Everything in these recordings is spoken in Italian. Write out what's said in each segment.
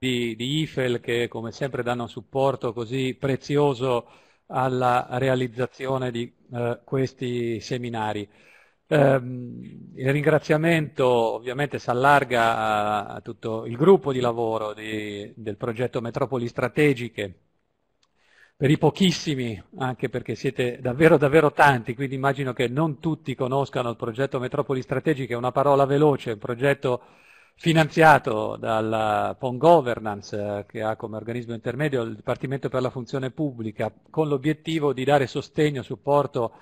di, di IFEL che come sempre danno un supporto così prezioso alla realizzazione di eh, questi seminari. Um, il ringraziamento ovviamente si allarga a, a, tutto il gruppo di lavoro di, del progetto Metropoli Strategiche, per i pochissimi, anche perché siete davvero davvero tanti, quindi immagino che non tutti conoscano il progetto Metropoli Strategiche, è una parola veloce, un progetto finanziato dalla PON Governance, eh, che ha come organismo intermedio il Dipartimento per la Funzione Pubblica, con l'obiettivo di dare sostegno, supporto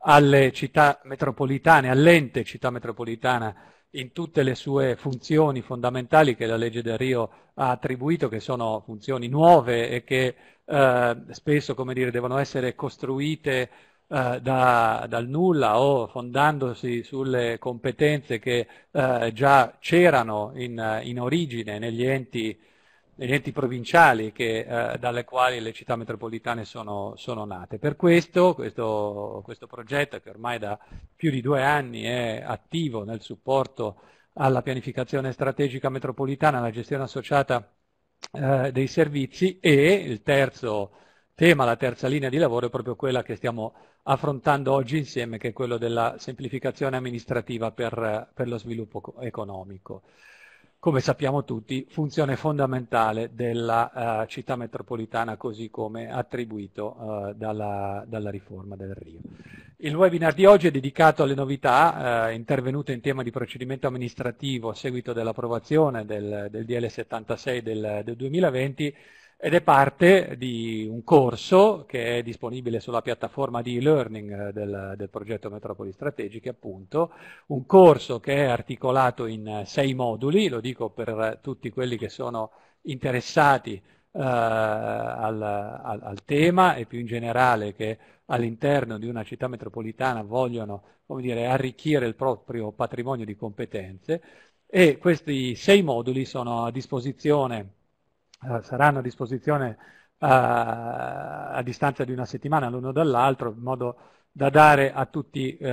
alle città metropolitane, all'ente città metropolitana in tutte le sue funzioni fondamentali che la legge del Rio ha attribuito, che sono funzioni nuove e che eh, spesso dire, devono essere costruite eh, da, dal nulla o fondandosi sulle competenze che eh, già c'erano in, in origine negli enti negli enti provinciali che, eh, dalle quali le città metropolitane sono, sono nate. Per questo, questo, questo, progetto, che ormai da più di due anni è attivo nel supporto alla pianificazione strategica metropolitana, alla gestione associata eh, dei servizi e il terzo tema, la terza linea di lavoro è proprio quella che stiamo affrontando oggi insieme, che è quello della semplificazione amministrativa per, per lo sviluppo economico come sappiamo tutti, funzione fondamentale della uh, città metropolitana così come attribuito uh, dalla, dalla, riforma del Rio. Il webinar di oggi è dedicato alle novità uh, intervenute in tema di procedimento amministrativo a seguito dell'approvazione del, del DL 76 del, del 2020 ed è parte di un corso che è disponibile sulla piattaforma di e-learning eh, del, del, progetto Metropoli Strategiche, appunto, un corso che è articolato in eh, sei moduli, lo dico per tutti quelli che sono interessati eh, al, al, al, tema e più in generale che all'interno di una città metropolitana vogliono dire, arricchire il proprio patrimonio di competenze. E questi sei moduli sono a disposizione eh, saranno a disposizione uh, a distanza di una settimana l'uno dall'altro, in modo da dare a tutti uh,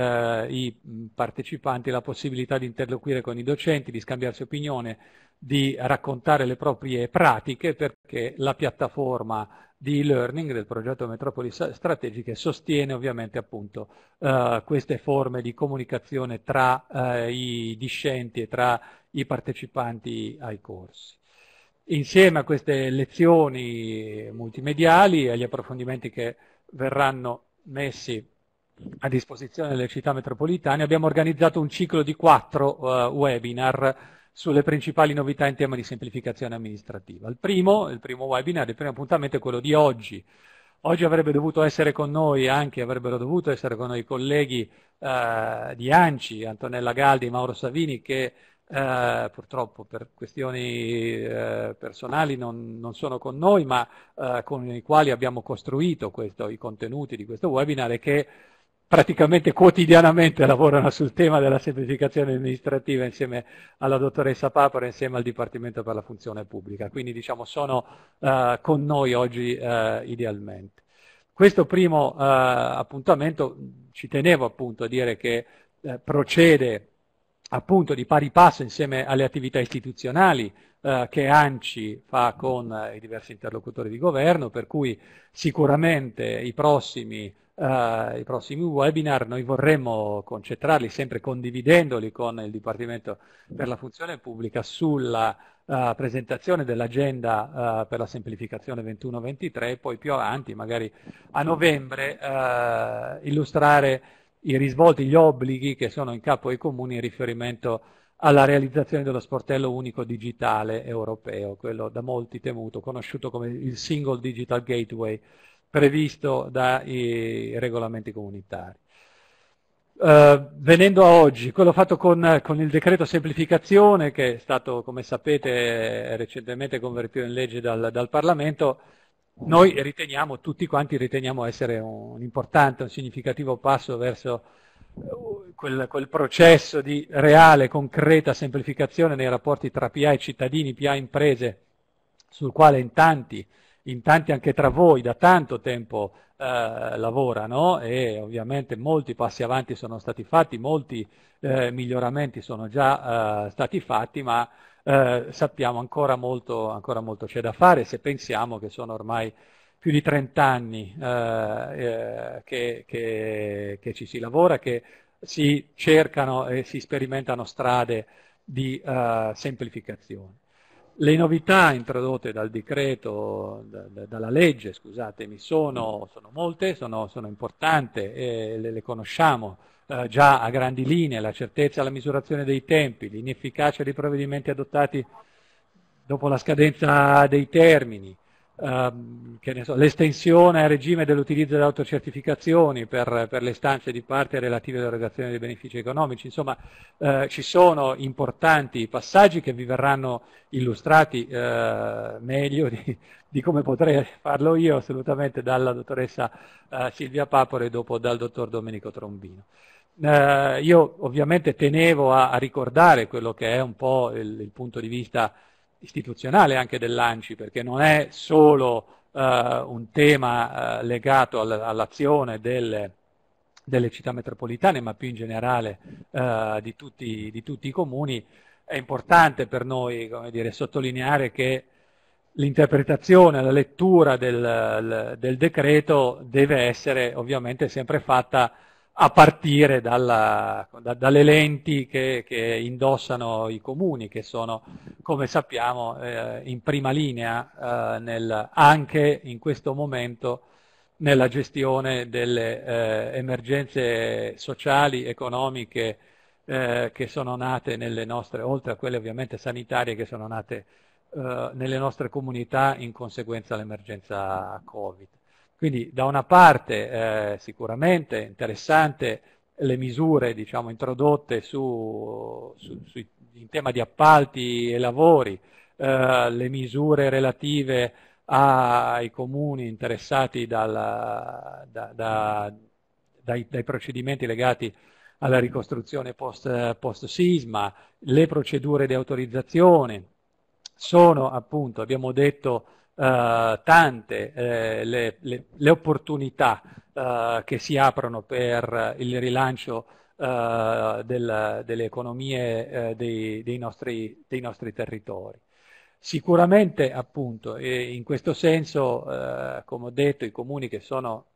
i partecipanti la possibilità di interloquire con i docenti, di scambiarsi opinione, di raccontare le proprie pratiche, perché la piattaforma di e-learning del progetto Metropoli Strategiche sostiene ovviamente appunto uh, queste forme di comunicazione tra uh, i discenti e tra i partecipanti ai corsi. Insieme a queste lezioni multimediali e agli approfondimenti che verranno messi a disposizione delle città metropolitane, abbiamo organizzato un ciclo di quattro uh, webinar sulle principali novità in tema di semplificazione amministrativa. Il primo, il primo webinar, il primo appuntamento è quello di oggi. Oggi avrebbe dovuto essere con noi anche, avrebbero dovuto essere con noi i colleghi uh, di ANCI, Antonella Galdi e Mauro Savini, che eh, purtroppo per questioni eh, personali non, non, sono con noi, ma eh, con i quali abbiamo costruito questo, i contenuti di questo webinar e che praticamente quotidianamente lavorano sul tema della semplificazione amministrativa insieme alla dottoressa Papora e insieme al Dipartimento per la Funzione Pubblica. Quindi diciamo sono eh, con noi oggi eh, idealmente. Questo primo eh, appuntamento ci tenevo appunto a dire che procede appunto di pari passo insieme alle attività istituzionali eh, che ANCI fa con eh, i diversi interlocutori di governo, per cui sicuramente i prossimi, eh, i prossimi webinar noi vorremmo concentrarli sempre condividendoli con il Dipartimento per la Funzione Pubblica sulla Uh, presentazione dell'agenda uh, per la semplificazione 21-23 e poi più avanti, magari a novembre, illustrare i risvolti, gli obblighi che sono in capo ai comuni in riferimento alla realizzazione dello sportello unico digitale europeo, quello da molti temuto, conosciuto come il Single Digital Gateway, previsto dai regolamenti comunitari. Uh, venendo a oggi, quello fatto con, con, il decreto semplificazione, che è stato, come sapete, recentemente convertito in legge dal, dal Parlamento, noi riteniamo, tutti quanti riteniamo essere un importante, un significativo passo verso uh, quel, quel, processo di reale, concreta semplificazione nei rapporti tra PA e cittadini, PA e imprese, sul quale in tanti, in tanti anche tra voi da tanto tempo eh, lavorano e ovviamente molti passi avanti sono stati fatti, molti eh, miglioramenti sono già eh, stati fatti, ma eh, sappiamo ancora molto, ancora molto c'è da fare se pensiamo che sono ormai più di 30 anni eh, eh, che, che, che, ci si lavora, che si cercano e si sperimentano strade di uh, semplificazione. Le novità introdotte dal decreto, da, da, dalla legge, scusatemi, sono, sono molte, sono, sono importanti e le, le conosciamo eh, già a grandi linee, la certezza alla misurazione dei tempi, l'inefficacia dei provvedimenti adottati dopo la scadenza dei termini, Um, so, l'estensione a regime dell'utilizzo delle autocertificazioni per, per, le stanze di parte relative all'erogazione dei benefici economici, insomma eh, ci sono importanti passaggi che vi verranno illustrati eh, meglio di, di, come potrei farlo io assolutamente dalla dottoressa eh, Silvia Papore e dopo dal dottor Domenico Trombino. Eh, io ovviamente tenevo a, a, ricordare quello che è un po' il, il punto di vista istituzionale anche dell'ANCI, perché non è solo uh, un tema uh, legato all- all'azione delle, delle, città metropolitane, ma più in generale uh, di, tutti, di, tutti, i comuni. È importante per noi dire, sottolineare che l'interpretazione, la lettura del, del decreto deve essere ovviamente sempre fatta a partire dalla, da, dalle lenti che, che, indossano i comuni, che sono, come sappiamo, eh, in prima linea eh, nel, anche in questo momento nella gestione delle eh, emergenze sociali, economiche eh, che sono nate nelle nostre, oltre a quelle ovviamente sanitarie che sono nate eh, nelle nostre comunità in conseguenza dell'emergenza Covid. Quindi da una parte eh, sicuramente interessante le misure diciamo, introdotte su, su, su, in tema di appalti e lavori, eh, le misure relative ai comuni interessati dalla, da, da, dai, dai, procedimenti legati alla ricostruzione post, post sisma, le procedure di autorizzazione. Sono appunto, abbiamo detto, Uh, tante uh, le, le, le, opportunità uh, che si aprono per il rilancio del, delle economie dei, dei, nostri, dei, nostri, territori. Sicuramente, appunto, in questo senso, come ho detto, i comuni che sono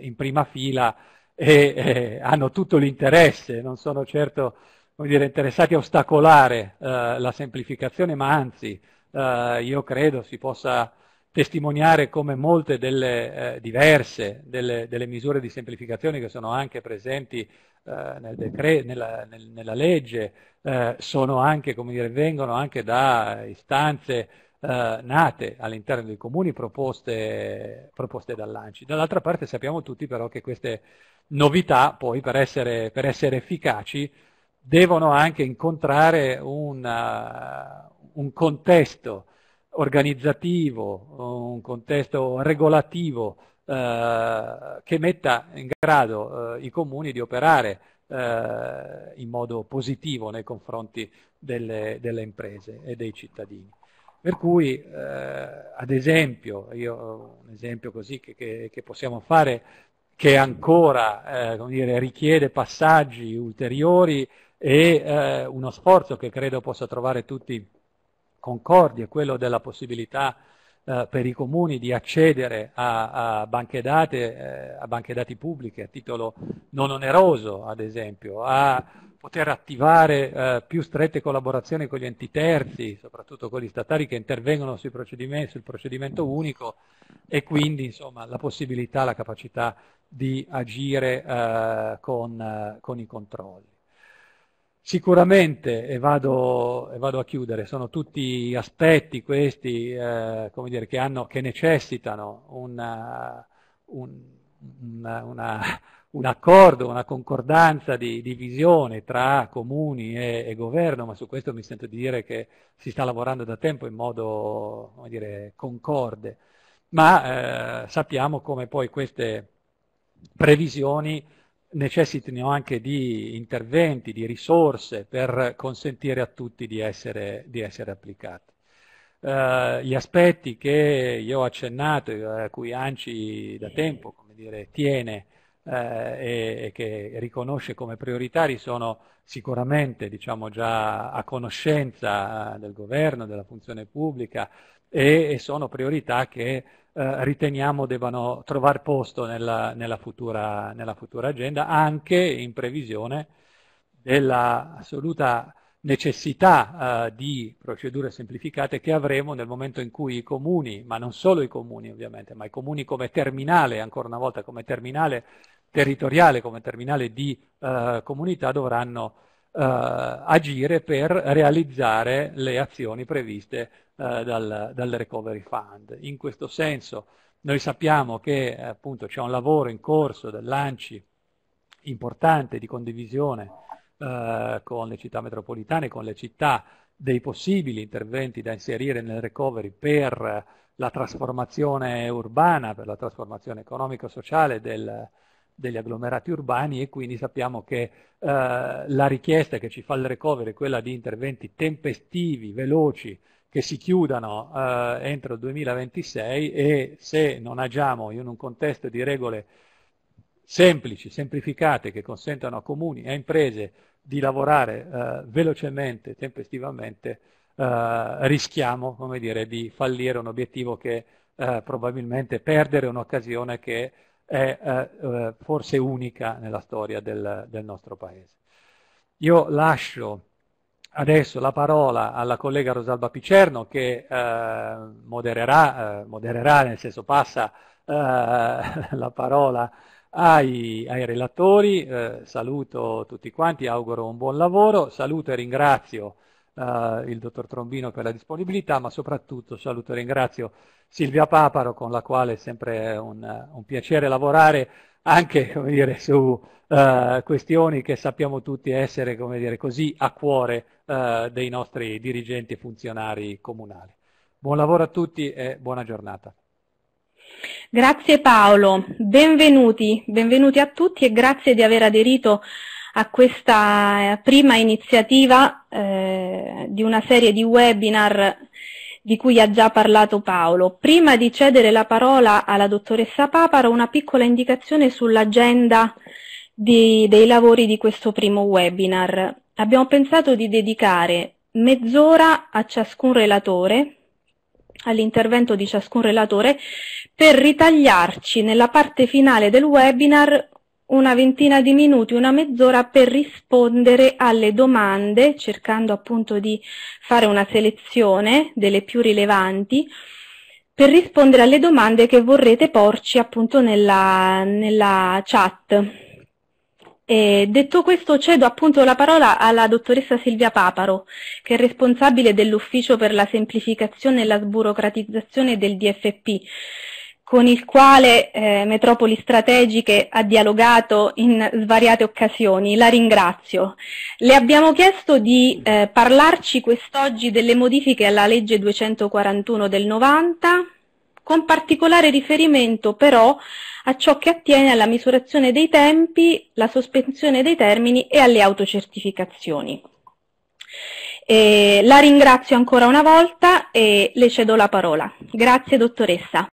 in prima fila e, e hanno tutto l'interesse, non sono certo dire, interessati a ostacolare la semplificazione, ma anzi eh, io credo si possa testimoniare come molte delle eh, diverse delle, delle, misure di semplificazione che sono anche presenti eh, nel decre- nella, nel, nella, legge eh, anche, dire, vengono anche da istanze eh, nate all'interno dei comuni proposte, proposte dall'ANCI. Dall'altra parte sappiamo tutti però che queste novità poi per essere, per essere efficaci devono anche incontrare una, un contesto organizzativo, un contesto regolativo eh, che metta in grado eh, i comuni di operare eh, in modo positivo nei confronti delle, delle, imprese e dei cittadini. Per cui, eh, ad esempio, io, un esempio così che, che, che possiamo fare che ancora eh, dire, richiede passaggi ulteriori e eh, uno sforzo che credo possa trovare tutti concordi è quello della possibilità eh, per i comuni di accedere a, a, banche date, eh, a banche dati pubbliche a titolo non oneroso, ad esempio, a poter attivare eh, più strette collaborazioni con gli enti terzi, soprattutto quelli statali che intervengono sul procedimento unico e quindi insomma, la possibilità, la capacità di agire eh, con, eh, con i controlli. Sicuramente, e vado, e vado, a chiudere, sono tutti aspetti questi eh, dire, che, hanno, che, necessitano una, un, una, una, un, accordo, una concordanza di, di visione tra comuni e, e, governo, ma su questo mi sento di dire che si sta lavorando da tempo in modo dire, concorde. Ma eh, sappiamo come poi queste previsioni necessitino anche di interventi, di risorse per consentire a tutti di essere, di essere applicati. Uh, gli aspetti che io ho accennato, a cui ANCI da tempo dire, tiene eh, e, e, che riconosce come prioritari sono sicuramente diciamo, già a conoscenza del governo, della funzione pubblica e, e sono priorità che eh, riteniamo debbano trovare posto nella, nella, futura, nella futura agenda anche in previsione dell'assoluta necessità uh, di procedure semplificate che avremo nel momento in cui i comuni, ma non solo i comuni ovviamente, ma i comuni come terminale, ancora una volta come terminale territoriale, come terminale di uh, comunità, dovranno uh, agire per realizzare le azioni previste dal, dal, Recovery Fund. In questo senso noi sappiamo che appunto c'è un lavoro in corso dell'ANCI importante di condivisione eh, con le città metropolitane, con le città dei possibili interventi da inserire nel recovery per la trasformazione urbana, per la trasformazione economico-sociale del, degli agglomerati urbani e quindi sappiamo che eh, la richiesta che ci fa il recovery è quella di interventi tempestivi, veloci, che si chiudano eh, entro il 2026 e se non agiamo in un contesto di regole semplici, semplificate, che consentano a comuni e imprese di lavorare eh, velocemente, tempestivamente, eh, rischiamo dire, di fallire un obiettivo che eh, probabilmente perdere un'occasione che è eh, eh, forse unica nella storia del, del, nostro Paese. Io lascio adesso la parola alla collega Rosalba Picerno che eh, modererà, modererà, nel senso passa la parola ai, ai relatori, eh, saluto tutti quanti, auguro un buon lavoro, saluto e ringrazio eh, il dottor Trombino per la disponibilità, ma soprattutto saluto e ringrazio Silvia Paparo con la quale è sempre un, un piacere lavorare anche dire, su uh, questioni che sappiamo tutti essere dire, così a cuore uh, dei nostri dirigenti e funzionari comunali. Buon lavoro a tutti e buona giornata. Grazie Paolo, benvenuti, benvenuti a tutti e grazie di aver aderito a questa eh, prima iniziativa eh, di una serie di webinar di cui ha già parlato Paolo. Prima di cedere la parola alla dottoressa Paparo, una piccola indicazione sull'agenda dei lavori di questo primo webinar. Abbiamo pensato di dedicare mezz'ora a ciascun relatore, all'intervento di ciascun relatore per ritagliarci nella parte finale del webinar una ventina di minuti, una mezz'ora per rispondere alle domande, cercando appunto di fare una selezione delle più rilevanti, per rispondere alle domande che vorrete porci appunto nella, nella chat. E detto questo cedo appunto la parola alla dottoressa Silvia Paparo, che è responsabile dell'Ufficio per la semplificazione e la sburocratizzazione del DFP, con il quale eh, Metropoli Strategiche ha dialogato in svariate occasioni. La ringrazio. Le abbiamo chiesto di eh, parlarci quest'oggi delle modifiche alla legge 241 del 90, con particolare riferimento però a ciò che attiene alla misurazione dei tempi, la sospensione dei termini e alle autocertificazioni. Eh, la ringrazio ancora una volta e le cedo la parola. Grazie dottoressa.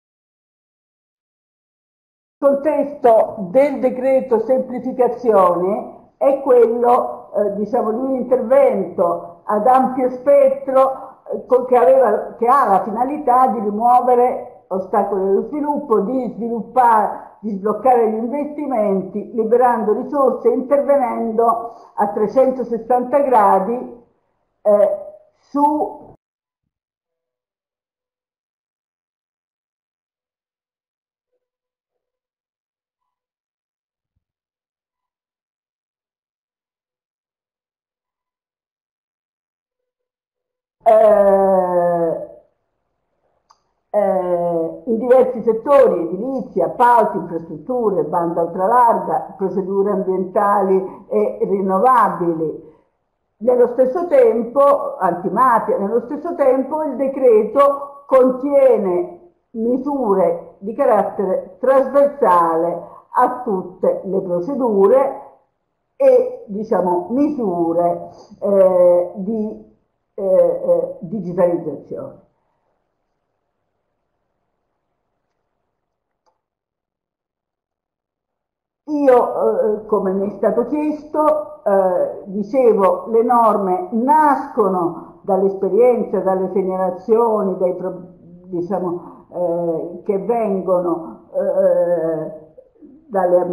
Il contesto del decreto semplificazione è quello eh, diciamo, di un intervento ad ampio spettro eh, che, aveva, che ha la finalità di rimuovere ostacoli allo sviluppo, di di sbloccare gli investimenti, liberando risorse, intervenendo a 360 gradi eh, su eh, eh, in diversi settori, edilizia, appalti, infrastrutture, banda ultralarga, procedure ambientali e rinnovabili. Nello stesso tempo, antimafia, nello stesso tempo il decreto contiene misure di carattere trasversale a tutte le procedure e diciamo misure eh, di eh, eh, digitalizzazione. Io, eh, come mi è stato chiesto, eh, dicevo, le norme nascono dall'esperienza, dalle segnalazioni, dai, diciamo, eh, che vengono eh, dalle,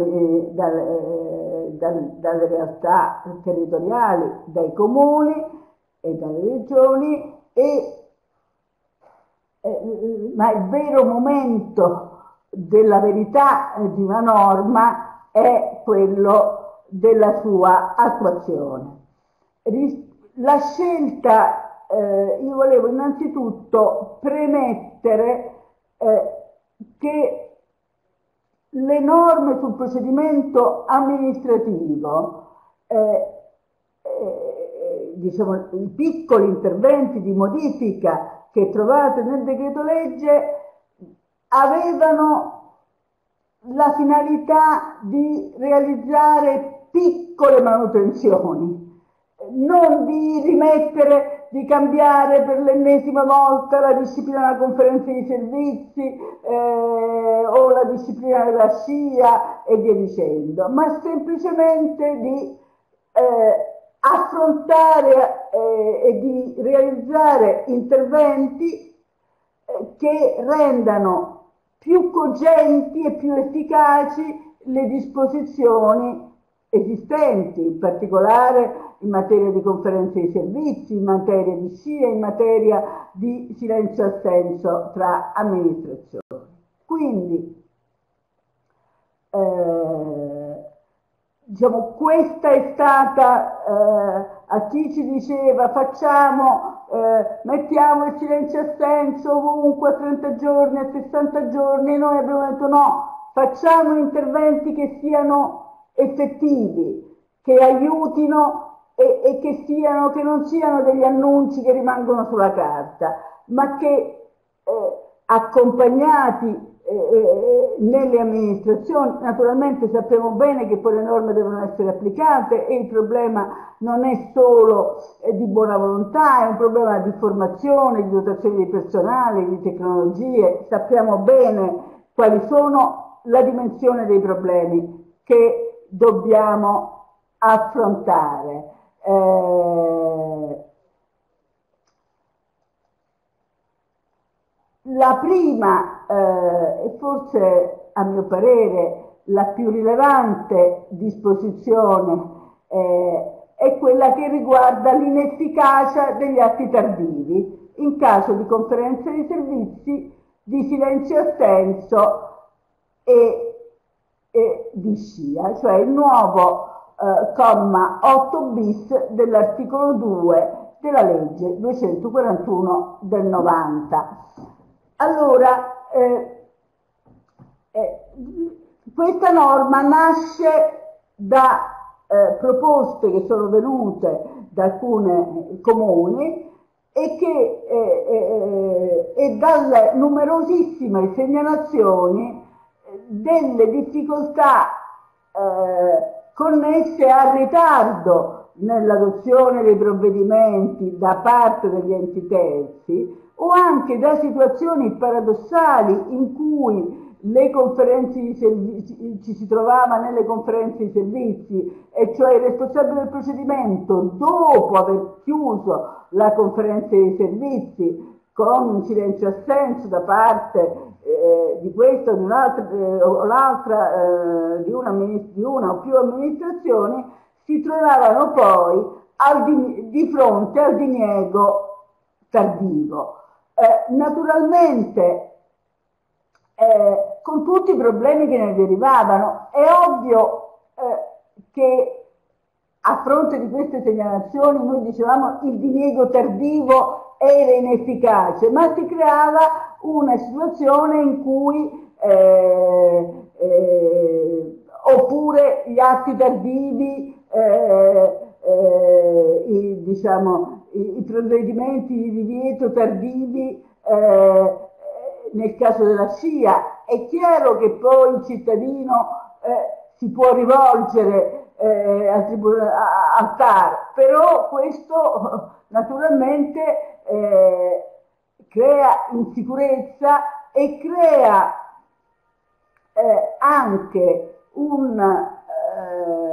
dalle, dalle, dalle realtà territoriali, dai comuni e dalle regioni, e, eh, ma il vero momento della verità di una norma è quello della sua attuazione. La scelta, eh, io volevo innanzitutto premettere eh, che le norme sul procedimento amministrativo, eh, diciamo, i piccoli interventi di modifica che trovate nel decreto legge avevano la finalità di realizzare piccole manutenzioni, non di rimettere, di cambiare per l'ennesima volta la disciplina della conferenza di servizi eh, o la disciplina della SCIA e via dicendo, ma semplicemente di eh, affrontare eh, e di realizzare interventi eh, che rendano più cogenti e più efficaci le disposizioni esistenti, in particolare in materia di conferenze di servizi, in materia di SIA, in materia di silenzio-assenso tra amministrazioni. Quindi, eh, diciamo, questa è stata, eh, a chi ci diceva facciamo eh, mettiamo il silenzio assenso ovunque a 30 giorni, a 60 giorni, noi abbiamo detto no, facciamo interventi che siano effettivi, che aiutino e, e che, siano, che non siano degli annunci che rimangono sulla carta, ma che eh, accompagnati nelle amministrazioni. Naturalmente sappiamo bene che poi le norme devono essere applicate e il problema non è solo eh, di buona volontà, è un problema di formazione, di dotazione di personale, di tecnologie. Sappiamo bene quali sono la dimensione dei problemi che dobbiamo affrontare. Eh, La prima, eh, e forse a mio parere la più rilevante disposizione, eh, è quella che riguarda l'inefficacia degli atti tardivi in caso di conferenze di servizi di silenzio assenso e, e di scia, cioè il nuovo eh, comma 8 bis dell'articolo 2 della legge 241 del 90. Allora, eh, eh, questa norma nasce da eh, proposte che sono venute da alcuni comuni e, che, eh, eh, e dalle numerosissime segnalazioni delle difficoltà connesse al ritardo nell'adozione dei provvedimenti da parte degli enti terzi o anche da situazioni paradossali in cui le conferenze di servizi, ci si trovava nelle conferenze di servizi, e cioè il responsabile del procedimento, dopo aver chiuso la conferenza di servizi, con un silenzio assenso da parte eh, di questa o di eh, o l'altra, eh, di, una, di, una, o più amministrazioni, si trovavano poi di, di fronte al diniego tardivo. Eh, naturalmente, eh, con tutti i problemi che ne derivavano, è ovvio eh, che a fronte di queste segnalazioni noi dicevamo il diniego tardivo era inefficace, ma si creava una situazione in cui eh, eh, oppure gli atti tardivi, i, diciamo, i, provvedimenti di divieto tardivi eh, nel caso della SCIA. È chiaro che poi il cittadino eh, si può rivolgere eh, al, tribunale, al TAR, però questo naturalmente eh, crea insicurezza e crea eh, anche un, eh,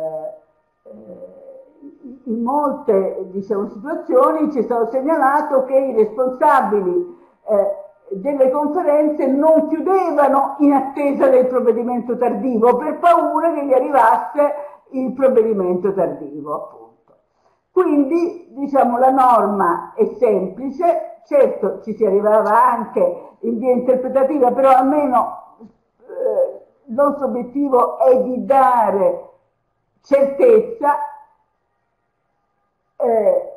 in molte diciamo, situazioni ci è stato segnalato che i responsabili eh, delle conferenze non chiudevano in attesa del provvedimento tardivo per paura che gli arrivasse il provvedimento tardivo, appunto. Quindi, diciamo, la norma è semplice, certo ci si arrivava anche in via interpretativa, però almeno eh, il nostro obiettivo è di dare certezza eh,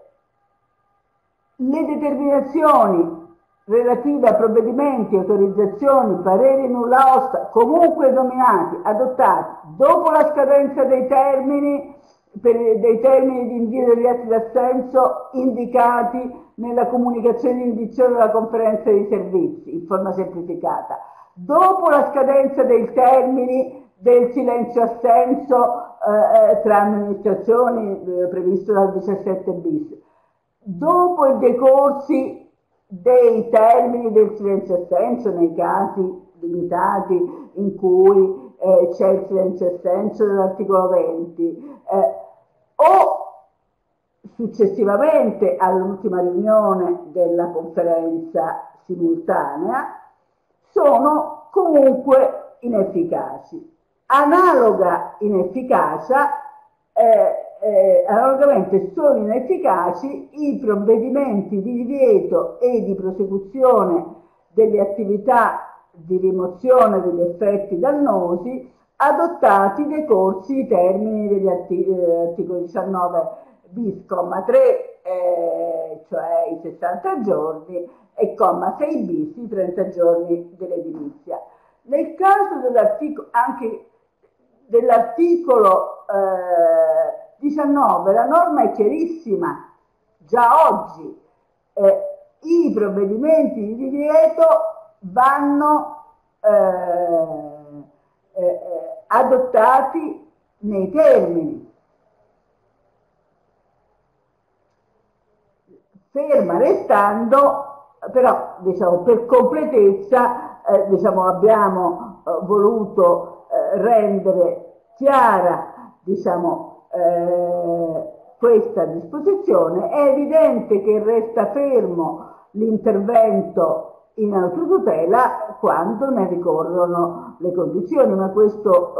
le determinazioni relative a provvedimenti, autorizzazioni, pareri nulla osta, comunque nominati, adottati dopo la scadenza dei termini, per, dei termini di invio degli atti d'assenso indicati nella comunicazione di indizione della conferenza di servizi in forma semplificata, dopo la scadenza dei termini del silenzio assenso eh, eh tra amministrazioni eh, previsto dal 17 bis, dopo i decorsi dei termini del silenzio assenso nei casi limitati in cui eh, c'è il silenzio assenso dell'articolo 20 eh, o successivamente all'ultima riunione della conferenza simultanea sono comunque inefficaci. Analoga inefficacia eh, eh, analogamente sono inefficaci i provvedimenti di divieto e di prosecuzione delle attività di rimozione degli effetti dannosi adottati decorsi i termini degli eh, articoli 19 bis, comma 3, eh, cioè i 60 giorni, e comma 6 bis, i 30 giorni dell'edilizia. Nel caso dell'articolo, anche dell'articolo eh, 19, la norma è chiarissima, già oggi eh, i provvedimenti di divieto vanno eh, eh, adottati nei termini. Ferma restando, però diciamo, per completezza eh, diciamo, abbiamo eh, voluto eh, rendere chiara diciamo, eh, questa disposizione, è evidente che resta fermo l'intervento in autotutela quando ne ricorrono le condizioni, ma questo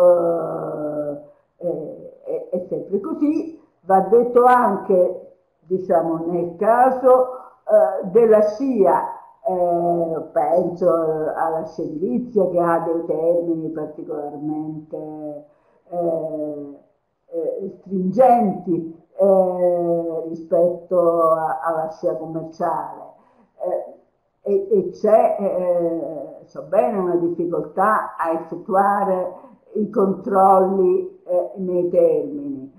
eh, è, è, sempre così. Va detto anche, diciamo, nel caso eh, della SCIA, eh, penso alla scienizia che ha dei termini particolarmente eh, eh, stringenti eh, rispetto alla scia commerciale eh, e, e, c'è, eh, so bene, una difficoltà a effettuare i controlli eh, nei termini.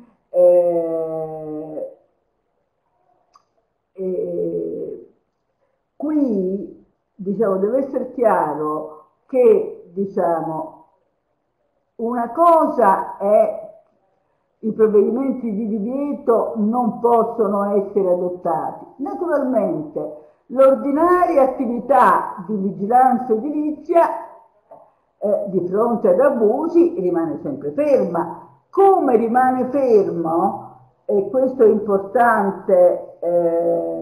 Qui diciamo, deve essere chiaro che diciamo, una cosa è i provvedimenti di divieto non possono essere adottati. Naturalmente l'ordinaria attività di vigilanza edilizia eh, di fronte ad abusi rimane sempre ferma. Come rimane fermo, e questo è importante, eh,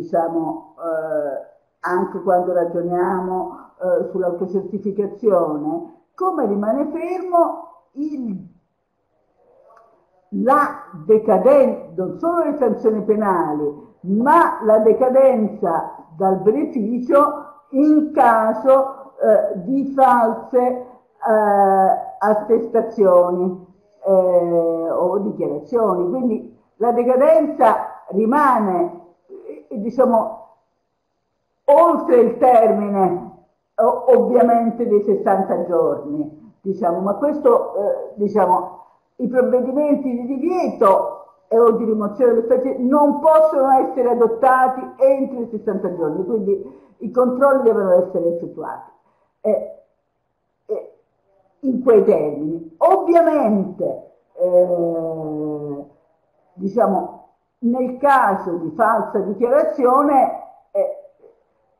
diciamo, eh, anche quando ragioniamo eh, sull'autocertificazione, come rimane fermo il, la decadenza, non solo le sanzioni penali, ma la decadenza dal beneficio in caso eh, di false eh, attestazioni eh, o dichiarazioni. Quindi la decadenza rimane, diciamo, oltre il termine ovviamente dei 60 giorni diciamo, ma questo, eh, diciamo, i provvedimenti di divieto o di rimozione delle specie non possono essere adottati entro i 60 giorni, quindi i controlli devono essere effettuati eh, eh, in quei termini. Ovviamente, eh, diciamo, nel caso di falsa dichiarazione, eh,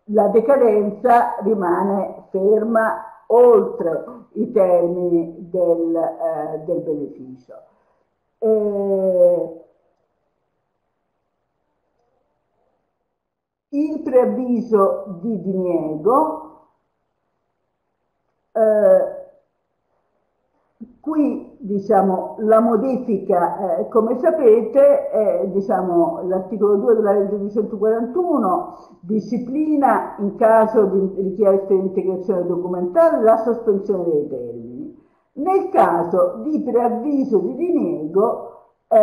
la decadenza rimane ferma oltre i termini del, eh, del beneficio. Eh, il preavviso di diniego eh, Qui diciamo, la modifica, eh, come sapete, è diciamo, l'articolo 2 della legge 241 disciplina in caso di richiesta di integrazione documentale la sospensione dei termini. Nel caso di preavviso di diniego eh,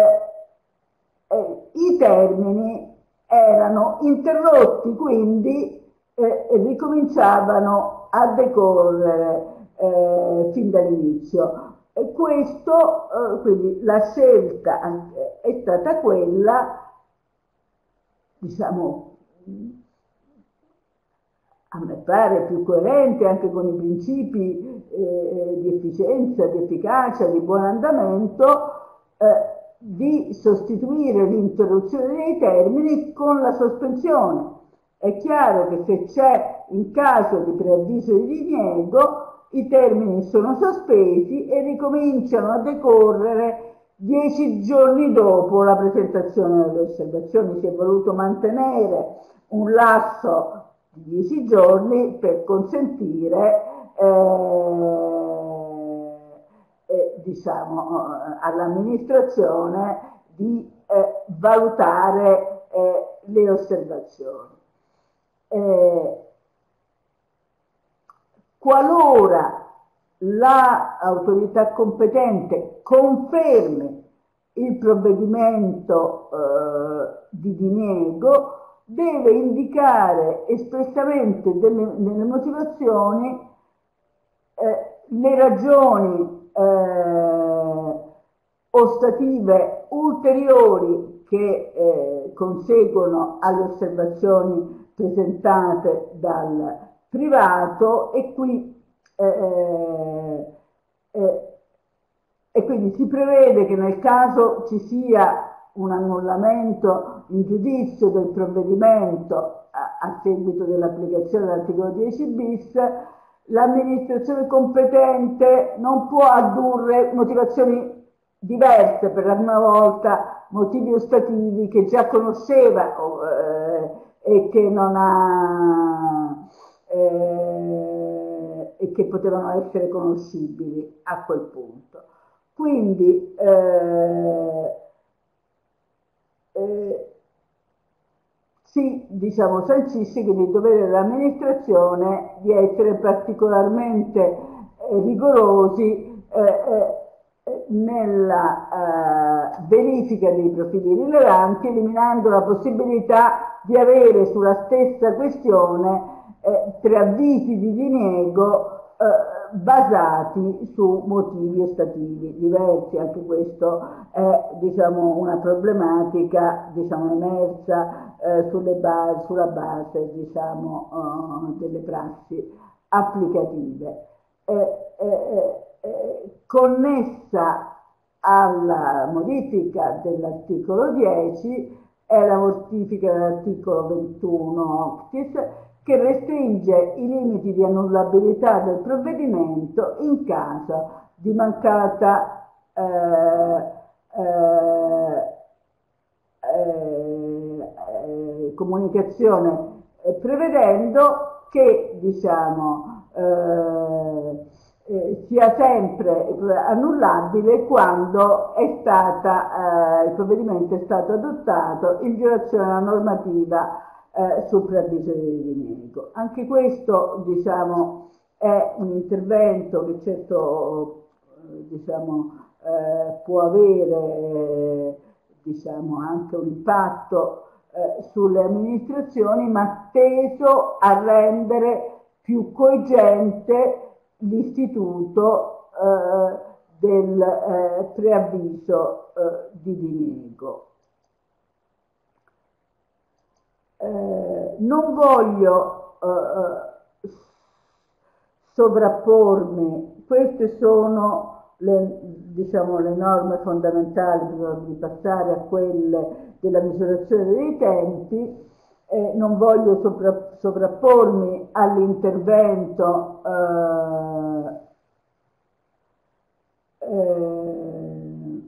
eh, i termini erano interrotti, quindi eh, ricominciavano a decorrere eh, fin dall'inizio. E questo, eh, quindi la scelta è stata quella, diciamo, a me pare più coerente anche con i principi eh, di efficienza, di efficacia, di buon andamento, eh, di sostituire l'interruzione dei termini con la sospensione. È chiaro che se c'è in caso di preavviso di diniego, i termini sono sospesi e ricominciano a decorrere dieci giorni dopo la presentazione delle osservazioni. Si è voluto mantenere un lasso di dieci giorni per consentire eh, eh, diciamo, all'amministrazione di eh, valutare eh, le osservazioni. Eh, qualora l'autorità competente confermi il provvedimento eh, di diniego, deve indicare espressamente delle, nelle motivazioni eh, le ragioni eh, ostative ulteriori che eh, conseguono alle osservazioni presentate dal privato e qui eh, eh, eh, e quindi si prevede che nel caso ci sia un annullamento in giudizio del provvedimento a, a seguito dell'applicazione dell'articolo 10 bis, l'amministrazione competente non può addurre motivazioni diverse per la prima volta, motivi ostativi che già conosceva eh, e che non ha eh, e che potevano essere conoscibili a quel punto. Quindi eh, eh, si diciamo, sancisce quindi il dovere dell'amministrazione di essere particolarmente eh, rigorosi eh, eh, nella verifica dei profili rilevanti, eliminando la possibilità di avere sulla stessa questione eh, preavvisi di diniego eh, basati su motivi ostativi diversi. Anche questo è diciamo, una problematica diciamo, emersa eh, base, sulla base diciamo, uh, delle prassi applicative. Eh, eh, eh, connessa alla modifica dell'articolo 10 è la modifica dell'articolo 21 Octis che restringe i limiti di annullabilità del provvedimento in caso di mancata eh, eh, eh, comunicazione, eh, prevedendo che diciamo, eh, eh, sia sempre annullabile quando stata, il provvedimento è stato adottato in violazione della normativa eh, sul preavviso di diniego. Anche questo diciamo, è un intervento che certo diciamo, eh, può avere diciamo, anche un impatto eh, sulle amministrazioni, ma teso a rendere più coegente l'istituto eh, del eh, preavviso eh, di diniego. Eh, non voglio eh, sovrappormi, queste sono le, diciamo, le norme fondamentali, di passare a quelle della misurazione dei tempi, eh, non voglio sopra, sovrappormi all'intervento eh, eh,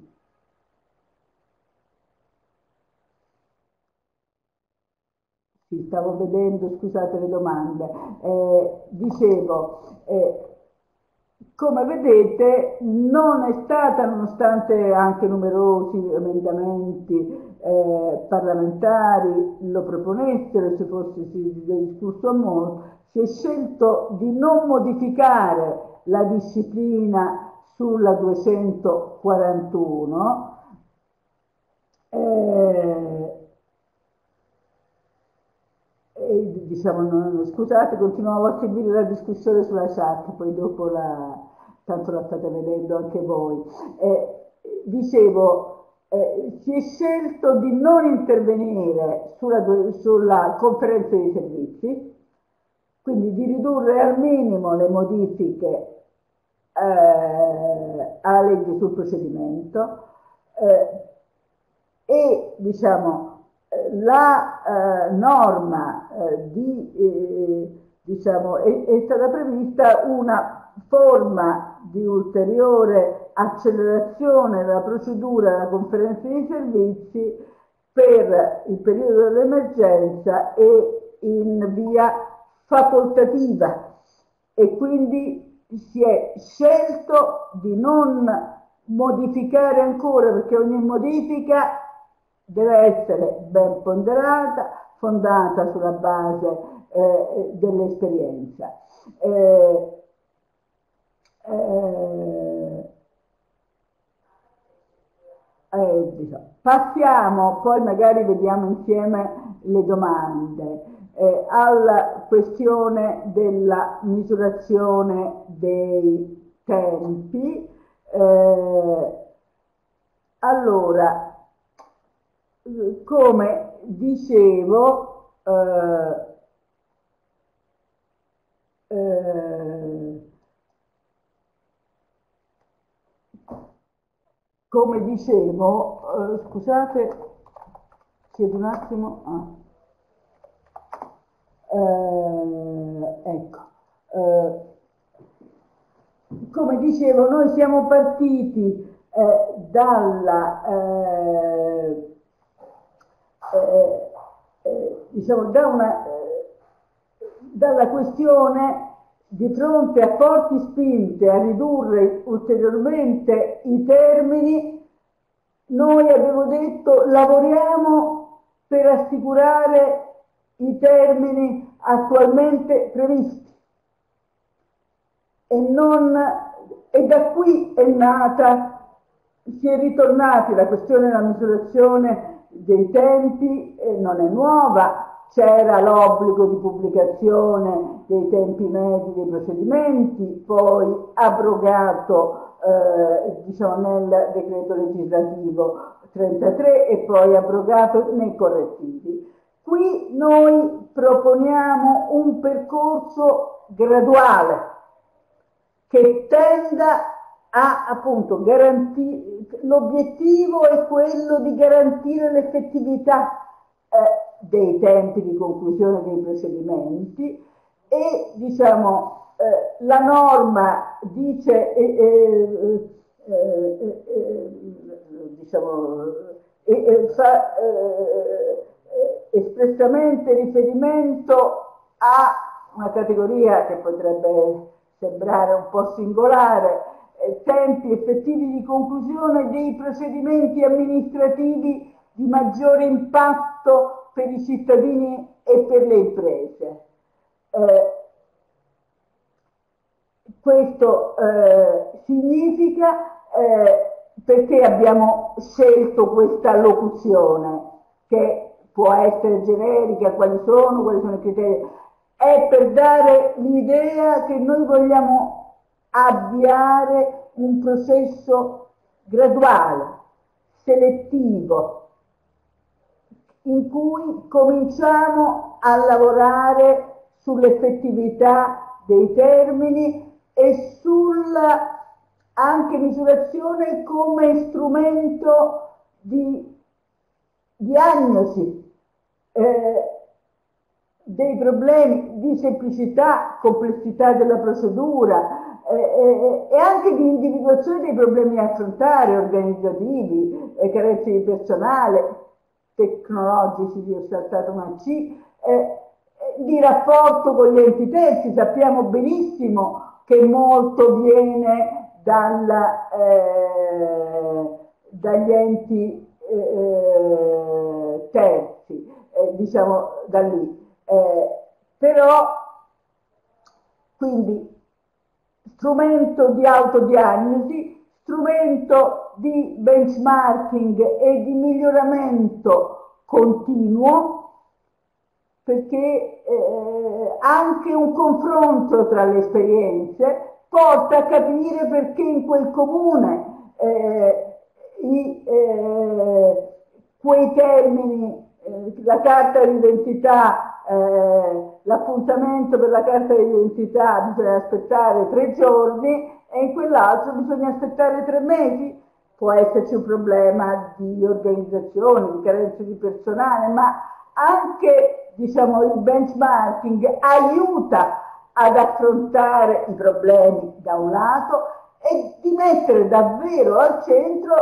sì, stavo vedendo, scusate le domande, eh, dicevo, eh, come vedete non è stata, nonostante anche numerosi emendamenti eh, parlamentari lo proponessero, se fosse discusso a molto, si è scelto di non modificare la disciplina sulla 241 eh, e, diciamo, non, scusate, continuavo a seguire la discussione sulla chat, poi dopo la, tanto la state vedendo anche voi. Eh, dicevo, eh, si è scelto di non intervenire sulla, sulla conferenza dei servizi, quindi di ridurre al minimo le modifiche eh, alla legge sul procedimento eh, e diciamo la eh, norma eh, di, eh, diciamo, è, è, stata prevista una forma di ulteriore accelerazione della procedura della conferenza dei servizi per il periodo dell'emergenza e in via facoltativa. E quindi si è scelto di non modificare ancora perché ogni modifica deve essere ben ponderata, fondata sulla base eh, dell'esperienza. Eh, eh, diciamo. Passiamo, poi magari vediamo insieme le domande, eh, alla questione della misurazione dei tempi. Eh, allora, come dicevo, eh, eh, come dicevo, eh, scusate, chiedo un attimo. Ah. Eh, ecco, eh, come dicevo, noi siamo partiti eh, dalla eh, eh, diciamo, da una, eh, dalla questione di fronte a forti spinte a ridurre ulteriormente i termini, noi abbiamo detto lavoriamo per assicurare i termini attualmente previsti. E, non, e da qui è nata, si è ritornati la questione della misurazione dei tempi non è nuova, c'era l'obbligo di pubblicazione dei tempi medi dei procedimenti, poi abrogato eh, diciamo, nel decreto legislativo 33 e poi abrogato nei correttivi. Qui noi proponiamo un percorso graduale che tenda a appunto garantire, l'obiettivo è quello di garantire l'effettività eh, dei tempi di conclusione dei procedimenti e diciamo eh, la norma dice eh, eh, eh, eh diciamo, fa espressamente riferimento a una categoria che potrebbe sembrare un po' singolare eh, tempi effettivi di conclusione dei procedimenti amministrativi di maggiore impatto per i cittadini e per le imprese. Eh, questo eh, significa eh, perché abbiamo scelto questa locuzione che può essere generica, quali sono, quali sono i criteri, è per dare l'idea che noi vogliamo avviare un processo graduale, selettivo, in cui cominciamo a lavorare sull'effettività dei termini e sulla anche misurazione come strumento di diagnosi. Eh, dei problemi di semplicità, complessità della procedura e anche di individuazione dei problemi da affrontare, organizzativi, eh, carenze di personale, tecnologici, vi ho saltato una C, eh, eh, di rapporto con gli enti terzi. Sappiamo benissimo che molto viene dalla, eh, dagli enti terzi, diciamo da lì. Eh, però, quindi, strumento di autodiagnosi, strumento di benchmarking e di miglioramento continuo, perché eh, anche un confronto tra le esperienze porta a capire perché in quel comune eh, i, eh, quei termini, eh, la carta d'identità eh, l'appuntamento per la carta d'identità bisogna aspettare tre giorni e in quell'altro bisogna aspettare tre mesi. Può esserci un problema di organizzazione, di carenza di personale, ma anche diciamo, il benchmarking aiuta ad affrontare i problemi da un lato e di mettere davvero al centro,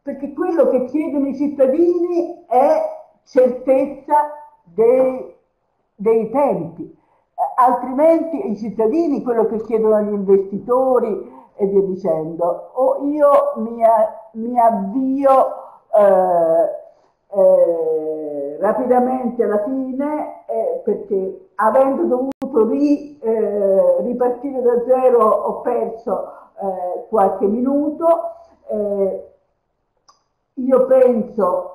perché quello che chiedono i cittadini è certezza dei, dei tempi, eh, altrimenti i cittadini, quello che chiedono gli investitori e via dicendo, o io mi, mi avvio eh, eh, rapidamente alla fine eh, perché avendo dovuto ri, eh, ripartire da zero ho perso eh, qualche minuto. io penso,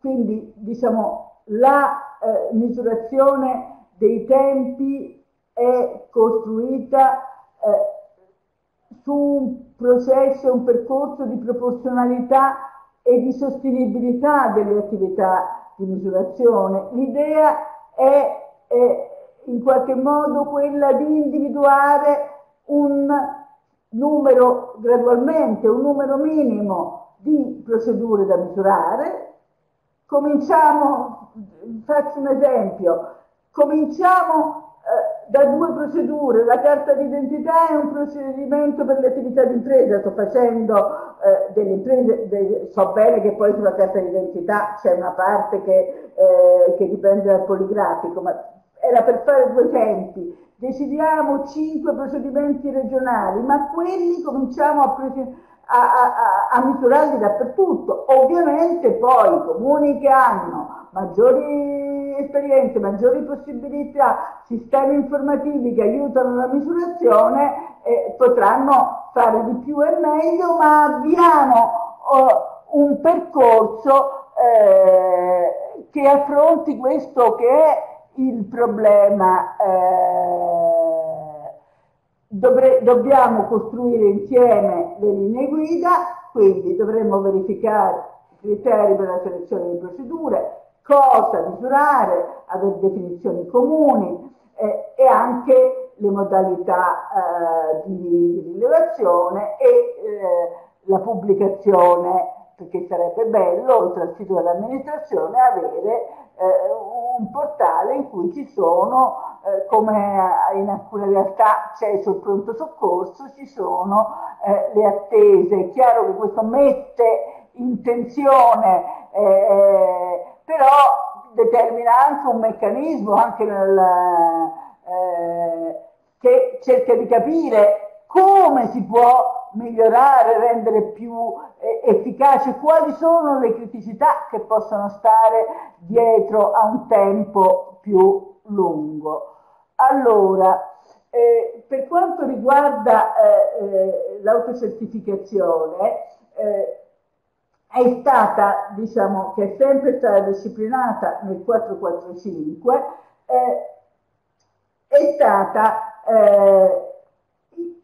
quindi diciamo la eh, misurazione dei tempi è costruita eh, su un processo, un percorso di proporzionalità e di sostenibilità delle attività di misurazione. L'idea è, è in qualche modo quella di individuare un numero gradualmente, un numero minimo di procedure da misurare. Cominciamo faccio un esempio, cominciamo eh, da due procedure, la carta d'identità è un procedimento per le attività di impresa, sto facendo eh, delle imprese, de, so bene che poi sulla carta d'identità c'è una parte che, eh, che dipende dal poligrafico, ma era per fare due esempi, decidiamo cinque procedimenti regionali, ma quelli cominciamo a, a, a, a misurarli dappertutto. Ovviamente poi i comuni che hanno maggiori esperienze, maggiori possibilità, sistemi informativi che aiutano la misurazione, eh, potranno fare di più e meglio, ma abbiamo oh, un percorso eh, che affronti questo che è il problema. Eh, Dobre, dobbiamo costruire insieme le linee guida, quindi dovremmo verificare i criteri per la selezione delle procedure, cosa misurare, avere definizioni comuni eh, e anche le modalità eh, di rilevazione e eh, la pubblicazione, perché sarebbe bello, oltre al sito dell'amministrazione, avere un portale in cui ci sono, eh, come in alcune realtà c'è sul pronto soccorso, ci sono eh, le attese. È chiaro che questo mette in tensione però determina anche un meccanismo anche nel, eh, che cerca di capire come si può migliorare, rendere più eh, efficace, quali sono le criticità che possono stare dietro a un tempo più lungo. Allora, eh, per quanto riguarda eh, eh l'autocertificazione, eh, è stata, diciamo, che è sempre stata disciplinata nel 445, eh, è stata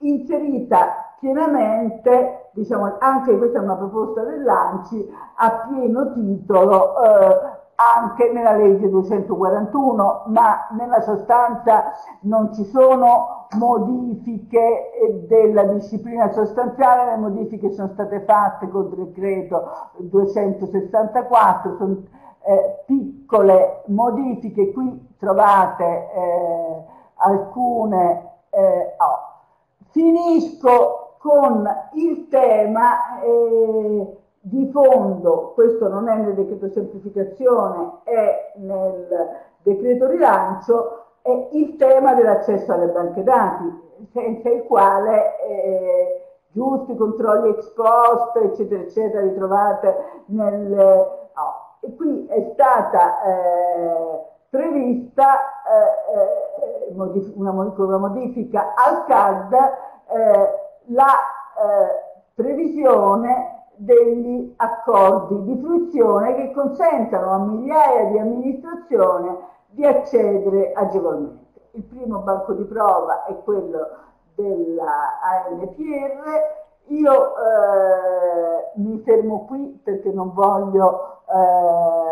inserita pienamente, diciamo, anche questa è una proposta dell'ANCI, a pieno titolo eh, anche nella legge 241, ma nella sostanza non ci sono modifiche eh, della disciplina sostanziale, le modifiche sono state fatte col decreto 264, sono, eh, piccole modifiche, qui trovate eh, alcune. Oh. Finisco con il tema eh, di fondo, questo non è nel decreto semplificazione, è nel decreto rilancio, è il tema dell'accesso alle banche dati, senza il quale eh, giusti controlli ex post, eccetera, eccetera, ritrovate nel... No. E qui è stata eh, prevista eh, eh una, una, modifica al CAD eh, la eh, previsione degli accordi di fruizione che consentano a migliaia di amministrazioni di accedere agevolmente. Il primo banco di prova è quello della ANPR. Io eh, mi fermo qui perché non voglio eh,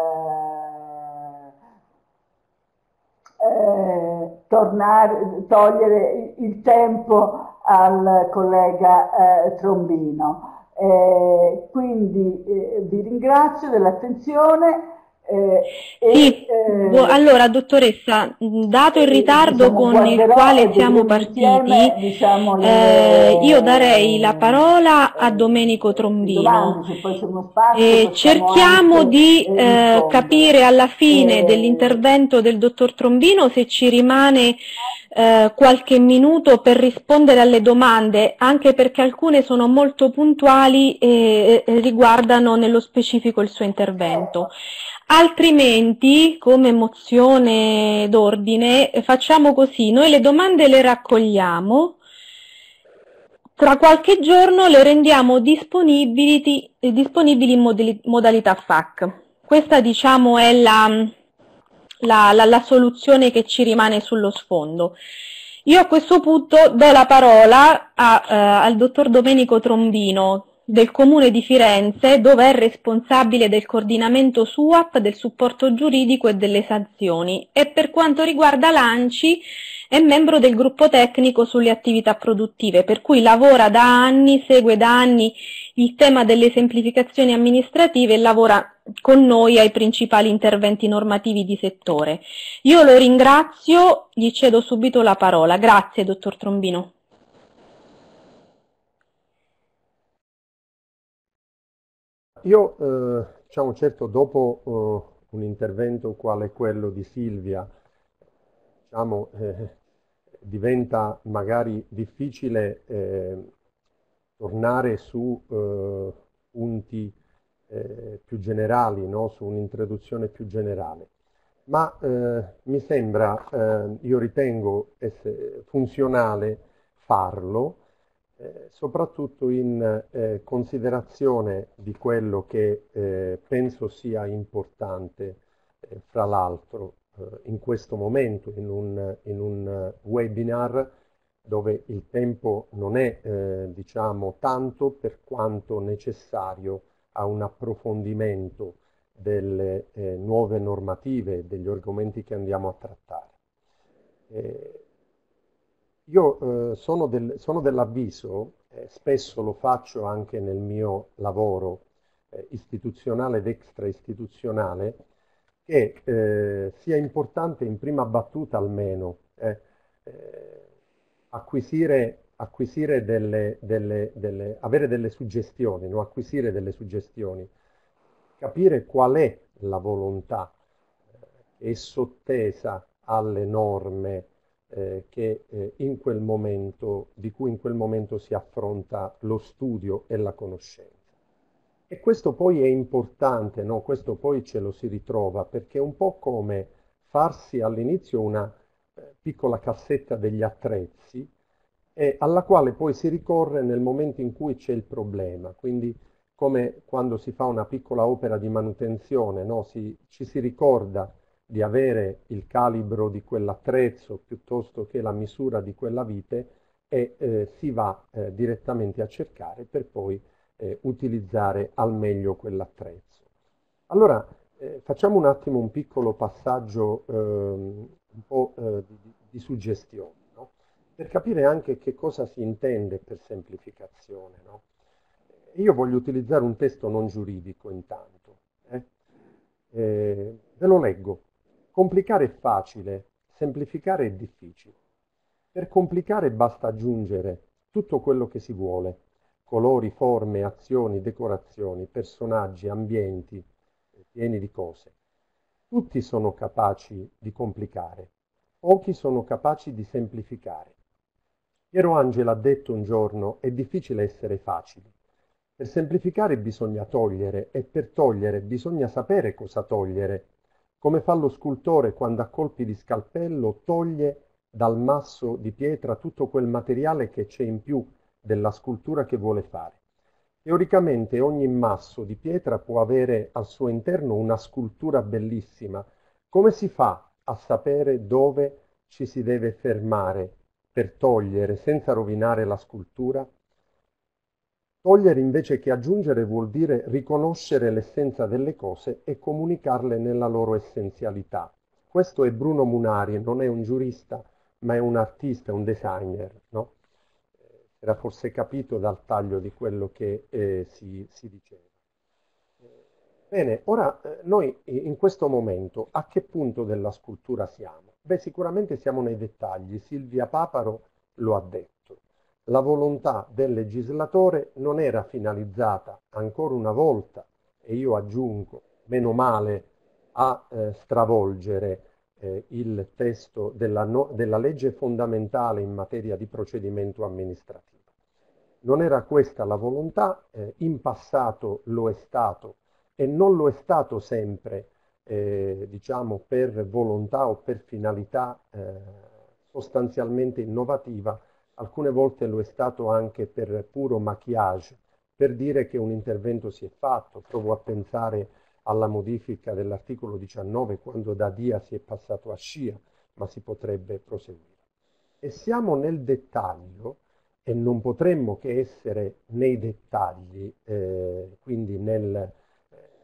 eh, tornare, togliere il tempo al collega eh, Trombino. Eh, quindi eh, vi ringrazio dell'attenzione. Eh, sì, e, allora dottoressa, dato il ritardo diciamo, con il quale siamo partiti, insieme, diciamo, le, eh, io darei la parola a Domenico Trombino. Spazio, cerchiamo di eh, capire alla fine dell'intervento del dottor Trombino se ci rimane eh, qualche minuto per rispondere alle domande, anche perché alcune sono molto puntuali e, e riguardano nello specifico il suo intervento. Altrimenti, come mozione d'ordine, facciamo così, noi le domande le raccogliamo, tra qualche giorno le rendiamo disponibili, disponibili in modalità FAC. Questa diciamo è la, la, la, la soluzione che ci rimane sullo sfondo. Io a questo punto do la parola a, eh, al dottor Domenico Trombino del Comune di Firenze, dove è responsabile del coordinamento SUAP, del supporto giuridico e delle sanzioni e per quanto riguarda l'ANCI è membro del gruppo tecnico sulle attività produttive, per cui lavora da anni, segue da anni il tema delle semplificazioni amministrative e lavora con noi ai principali interventi normativi di settore. Io lo ringrazio, gli cedo subito la parola. Grazie, dottor Trombino. Io, eh, diciamo, certo, dopo eh, un intervento quale quello di Silvia, diciamo, eh, diventa magari difficile eh, tornare su eh, punti eh, più generali, no? su un'introduzione più generale. Ma eh, mi sembra, eh, io ritengo funzionale farlo, eh, soprattutto in eh, considerazione di quello che eh, penso sia importante, fra l'altro, in questo momento, in un, in un, webinar dove il tempo non è, diciamo, tanto per quanto necessario a un approfondimento delle eh, nuove normative, degli argomenti che andiamo a trattare. Eh, io eh, sono, del, sono dell'avviso, eh, spesso lo faccio anche nel mio lavoro eh, istituzionale ed extra-istituzionale, che eh, sia importante in prima battuta almeno acquisire acquisire delle, delle, delle, avere delle suggestioni, no? acquisire delle suggestioni, capire qual è la volontà eh, è sottesa alle norme eh, che, eh, momento, di cui in quel momento si affronta lo studio e la conoscenza. E questo poi è importante, no? questo poi ce lo si ritrova, perché è un po' come farsi all'inizio una eh, piccola cassetta degli attrezzi e alla quale poi si ricorre nel momento in cui c'è il problema. Quindi come quando si fa una piccola opera di manutenzione, no? si, ci si ricorda di avere il calibro di quell'attrezzo piuttosto che la misura di quella vite e eh, si va eh, direttamente a cercare per poi eh, utilizzare al meglio quell'attrezzo. Allora, eh, facciamo un attimo un piccolo passaggio ehm, un po' eh, di, di suggestione per capire anche che cosa si intende per semplificazione. No? Io voglio utilizzare un testo non giuridico intanto. Eh? Eh, ve lo leggo. Complicare è facile, semplificare è difficile. Per complicare basta aggiungere tutto quello che si vuole, colori, forme, azioni, decorazioni, personaggi, ambienti, pieni di cose. Tutti sono capaci di complicare, pochi sono capaci di semplificare. Piero Angela ha detto un giorno, è difficile essere facili. Per semplificare bisogna togliere e per togliere bisogna sapere cosa togliere, come fa lo scultore quando a colpi di scalpello toglie dal masso di pietra tutto quel materiale che c'è in più della scultura che vuole fare. Teoricamente ogni masso di pietra può avere al suo interno una scultura bellissima. Come si fa a sapere dove ci si deve fermare per togliere senza rovinare la scultura? Togliere invece che aggiungere vuol dire riconoscere l'essenza delle cose e comunicarle nella loro essenzialità. Questo è Bruno Munari, non è un giurista, ma è un artista, un designer. No? Era forse capito dal taglio di quello che eh, si, si, diceva. Bene, ora eh, noi in questo momento a che punto della scultura siamo? Beh, sicuramente siamo nei dettagli, Silvia Paparo lo ha detto. La volontà del legislatore non era finalizzata ancora una volta, e io aggiungo, meno male, a eh, stravolgere eh, il testo della, no, della legge fondamentale in materia di procedimento amministrativo. Non era questa la volontà, eh, in passato lo è stato e non lo è stato sempre, eh, diciamo, per volontà o per finalità eh, sostanzialmente innovativa, alcune volte lo è stato anche per puro maquillage, per dire che un intervento si è fatto. Provo a pensare alla modifica dell'articolo 19 quando da DIA si è passato a SCIA, ma si potrebbe proseguire. E siamo nel dettaglio e non potremmo che essere nei dettagli, eh, quindi nel,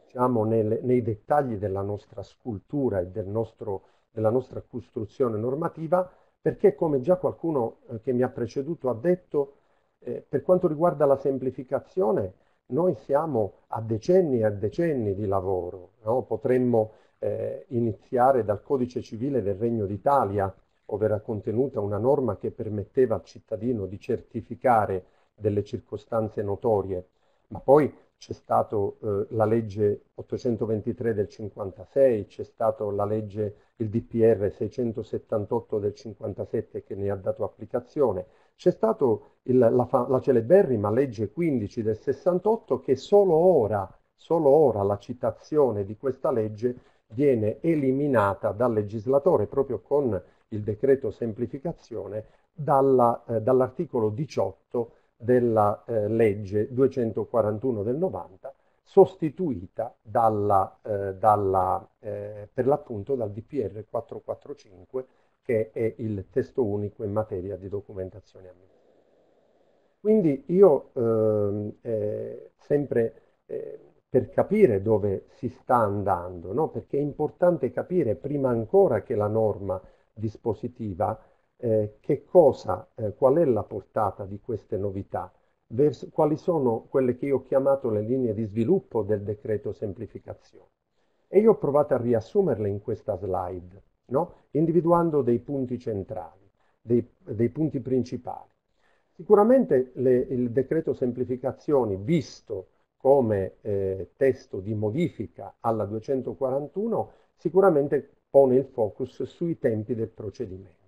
diciamo, nel, nei dettagli della nostra scultura e del nostro, della nostra costruzione normativa, perché come già qualcuno eh, che mi ha preceduto ha detto, eh, per quanto riguarda la semplificazione, noi siamo a decenni e a decenni di lavoro, no? potremmo eh, iniziare dal codice civile del Regno d'Italia, dove era contenuta una norma che permetteva al cittadino di certificare delle circostanze notorie, ma poi c'è stata eh, la legge 823 del 56, c'è stato la legge, il DPR 678 del 57 che ne ha dato applicazione, c'è stata la, la, celeberrima legge 15 del 68 che solo ora, solo ora la citazione di questa legge viene eliminata dal legislatore proprio con il decreto semplificazione dalla, eh, dall'articolo 18 della eh, legge 241 del 90 sostituita dalla, eh, dalla, eh, per l'appunto dal DPR 445 che è il testo unico in materia di documentazione amministrativa. Quindi io ehm, eh, sempre eh, per capire dove si sta andando, no? perché è importante capire prima ancora che la norma dispositiva eh, che cosa, eh, qual è la portata di queste novità, verso, quali sono quelle che io ho chiamato le linee di sviluppo del decreto semplificazione. E io ho provato a riassumerle in questa slide no? individuando dei punti centrali, dei, dei punti principali. Sicuramente le, il decreto semplificazioni, visto come eh, testo di modifica alla 241, sicuramente pone il focus sui tempi del procedimento.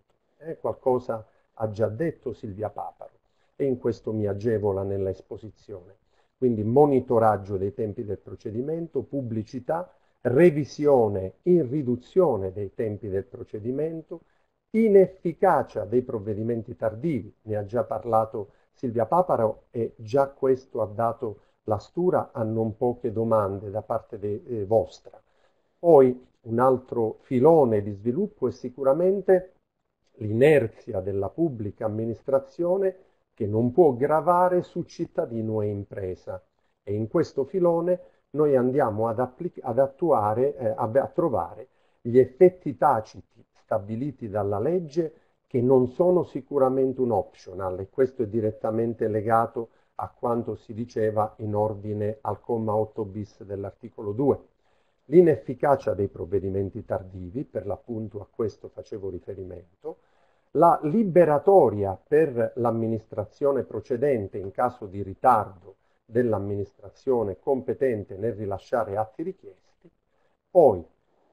Eh, qualcosa ha già detto Silvia Paparo e in questo mi agevola nella esposizione. Quindi monitoraggio dei tempi del procedimento, pubblicità, revisione in riduzione dei tempi del procedimento, inefficacia dei provvedimenti tardivi, ne ha già parlato Silvia Paparo e già questo ha dato la stura a non poche domande da parte de, eh, vostra. Poi un altro filone di sviluppo è sicuramente l'inerzia della pubblica amministrazione che non può gravare su cittadino e impresa. E in questo filone noi andiamo ad, ad attuare, eh, a trovare gli effetti taciti stabiliti dalla legge che non sono sicuramente un optional e questo è direttamente legato a quanto si diceva in ordine al comma 8 bis dell'articolo 2. L'inefficacia dei provvedimenti tardivi, per l'appunto a questo facevo riferimento, la liberatoria per l'amministrazione procedente in caso di ritardo dell'amministrazione competente nel rilasciare atti richiesti, poi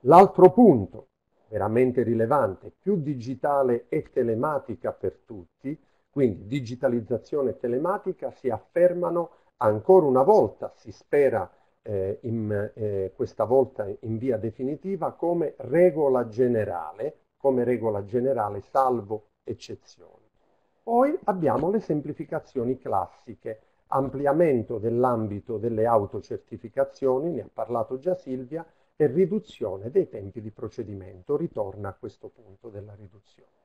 l'altro punto veramente rilevante, più digitale e telematica per tutti, quindi digitalizzazione e telematica si affermano ancora una volta, si spera eh, in, eh, questa volta in via definitiva, come regola generale, come regola generale salvo eccezioni. Poi abbiamo le semplificazioni classiche, ampliamento dell'ambito delle autocertificazioni, ne ha parlato già Silvia, e riduzione dei tempi di procedimento. Ritorna a questo punto della riduzione.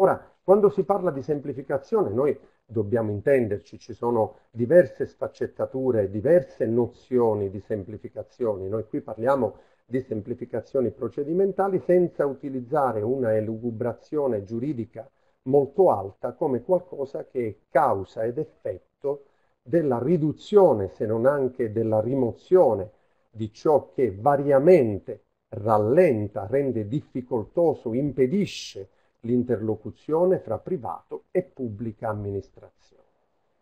Ora, quando si parla di semplificazione, noi dobbiamo intenderci, ci sono diverse sfaccettature, diverse nozioni di semplificazioni. Noi qui parliamo di semplificazioni procedimentali senza utilizzare una elugubrazione giuridica molto alta come qualcosa che è causa ed effetto della riduzione, se non anche della rimozione di ciò che variamente rallenta, rende difficoltoso, impedisce l'interlocuzione fra privato e pubblica amministrazione.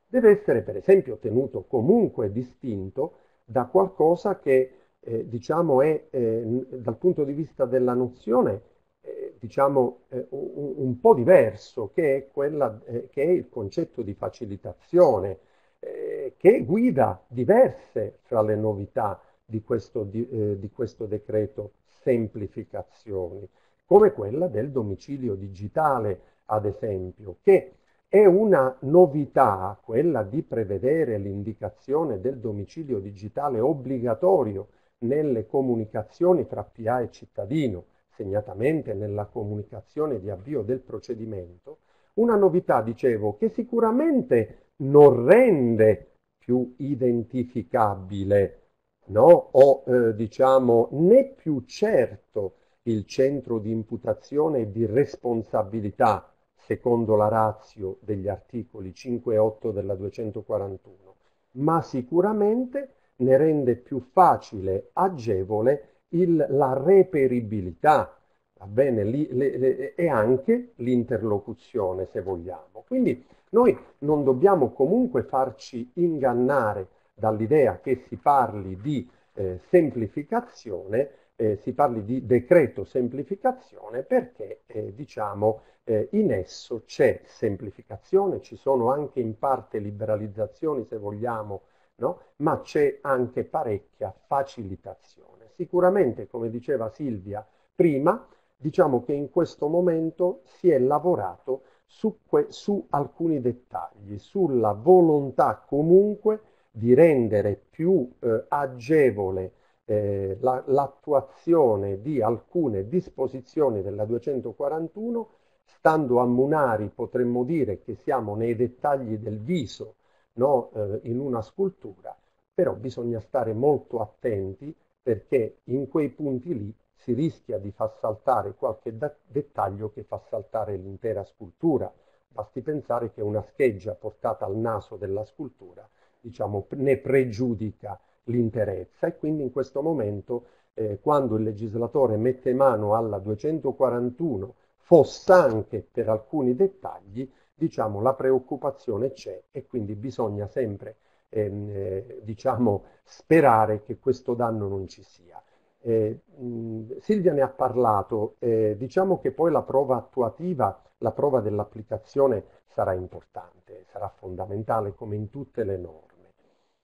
Deve essere per esempio tenuto comunque distinto da qualcosa che eh, diciamo è eh, dal punto di vista della nozione eh, diciamo eh, un, un, po' diverso che è, quella, eh, che è il concetto di facilitazione eh, che guida diverse fra le novità di questo, di, di questo decreto semplificazioni come quella del domicilio digitale, ad esempio, che è una novità quella di prevedere l'indicazione del domicilio digitale obbligatorio nelle comunicazioni fra PA e cittadino, segnatamente nella comunicazione di avvio del procedimento, una novità, dicevo, che sicuramente non rende più identificabile no? o eh, diciamo né più certo il centro di imputazione e di responsabilità secondo la razio degli articoli 5 e 8 della 241, ma sicuramente ne rende più facile, agevole il, la reperibilità, va bene, li, le, le, e anche l'interlocuzione, se vogliamo. Quindi noi non dobbiamo comunque farci ingannare dall'idea che si parli di eh, semplificazione, eh, si parli di decreto semplificazione perché eh, diciamo eh, in esso c'è semplificazione, ci sono anche in parte liberalizzazioni se vogliamo, no? ma c'è anche parecchia facilitazione. Sicuramente, come diceva Silvia prima, diciamo che in questo momento si è lavorato su, su alcuni dettagli, sulla volontà comunque di rendere più eh, agevole eh, la, l'attuazione di alcune disposizioni della 241, stando a Munari potremmo dire che siamo nei dettagli del viso no? eh, in una scultura, però bisogna stare molto attenti perché in quei punti lì si rischia di far saltare qualche da- dettaglio che fa saltare l'intera scultura. Basti pensare che una scheggia portata al naso della scultura diciamo, ne pregiudica l'interezza e quindi in questo momento eh, quando il legislatore mette mano alla 241 fossa anche per alcuni dettagli, diciamo la preoccupazione c'è e quindi bisogna sempre ehm, eh, diciamo, sperare che questo danno non ci sia. Eh, mh, Silvia ne ha parlato, eh, diciamo che poi la prova attuativa, la prova dell'applicazione sarà importante, sarà fondamentale come in tutte le norme.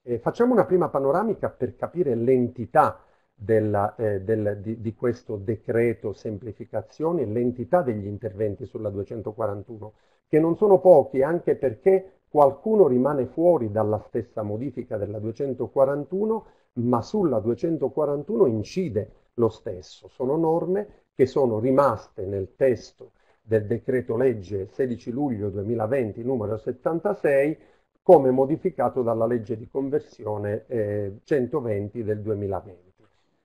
Eh, facciamo una prima panoramica per capire l'entità della, eh, del, di, di, questo decreto semplificazioni, l'entità degli interventi sulla 241, che non sono pochi anche perché qualcuno rimane fuori dalla stessa modifica della 241, ma sulla 241 incide lo stesso. Sono norme che sono rimaste nel testo del decreto legge 16 luglio 2020 numero 76 come modificato dalla legge di conversione eh, 120 del 2020.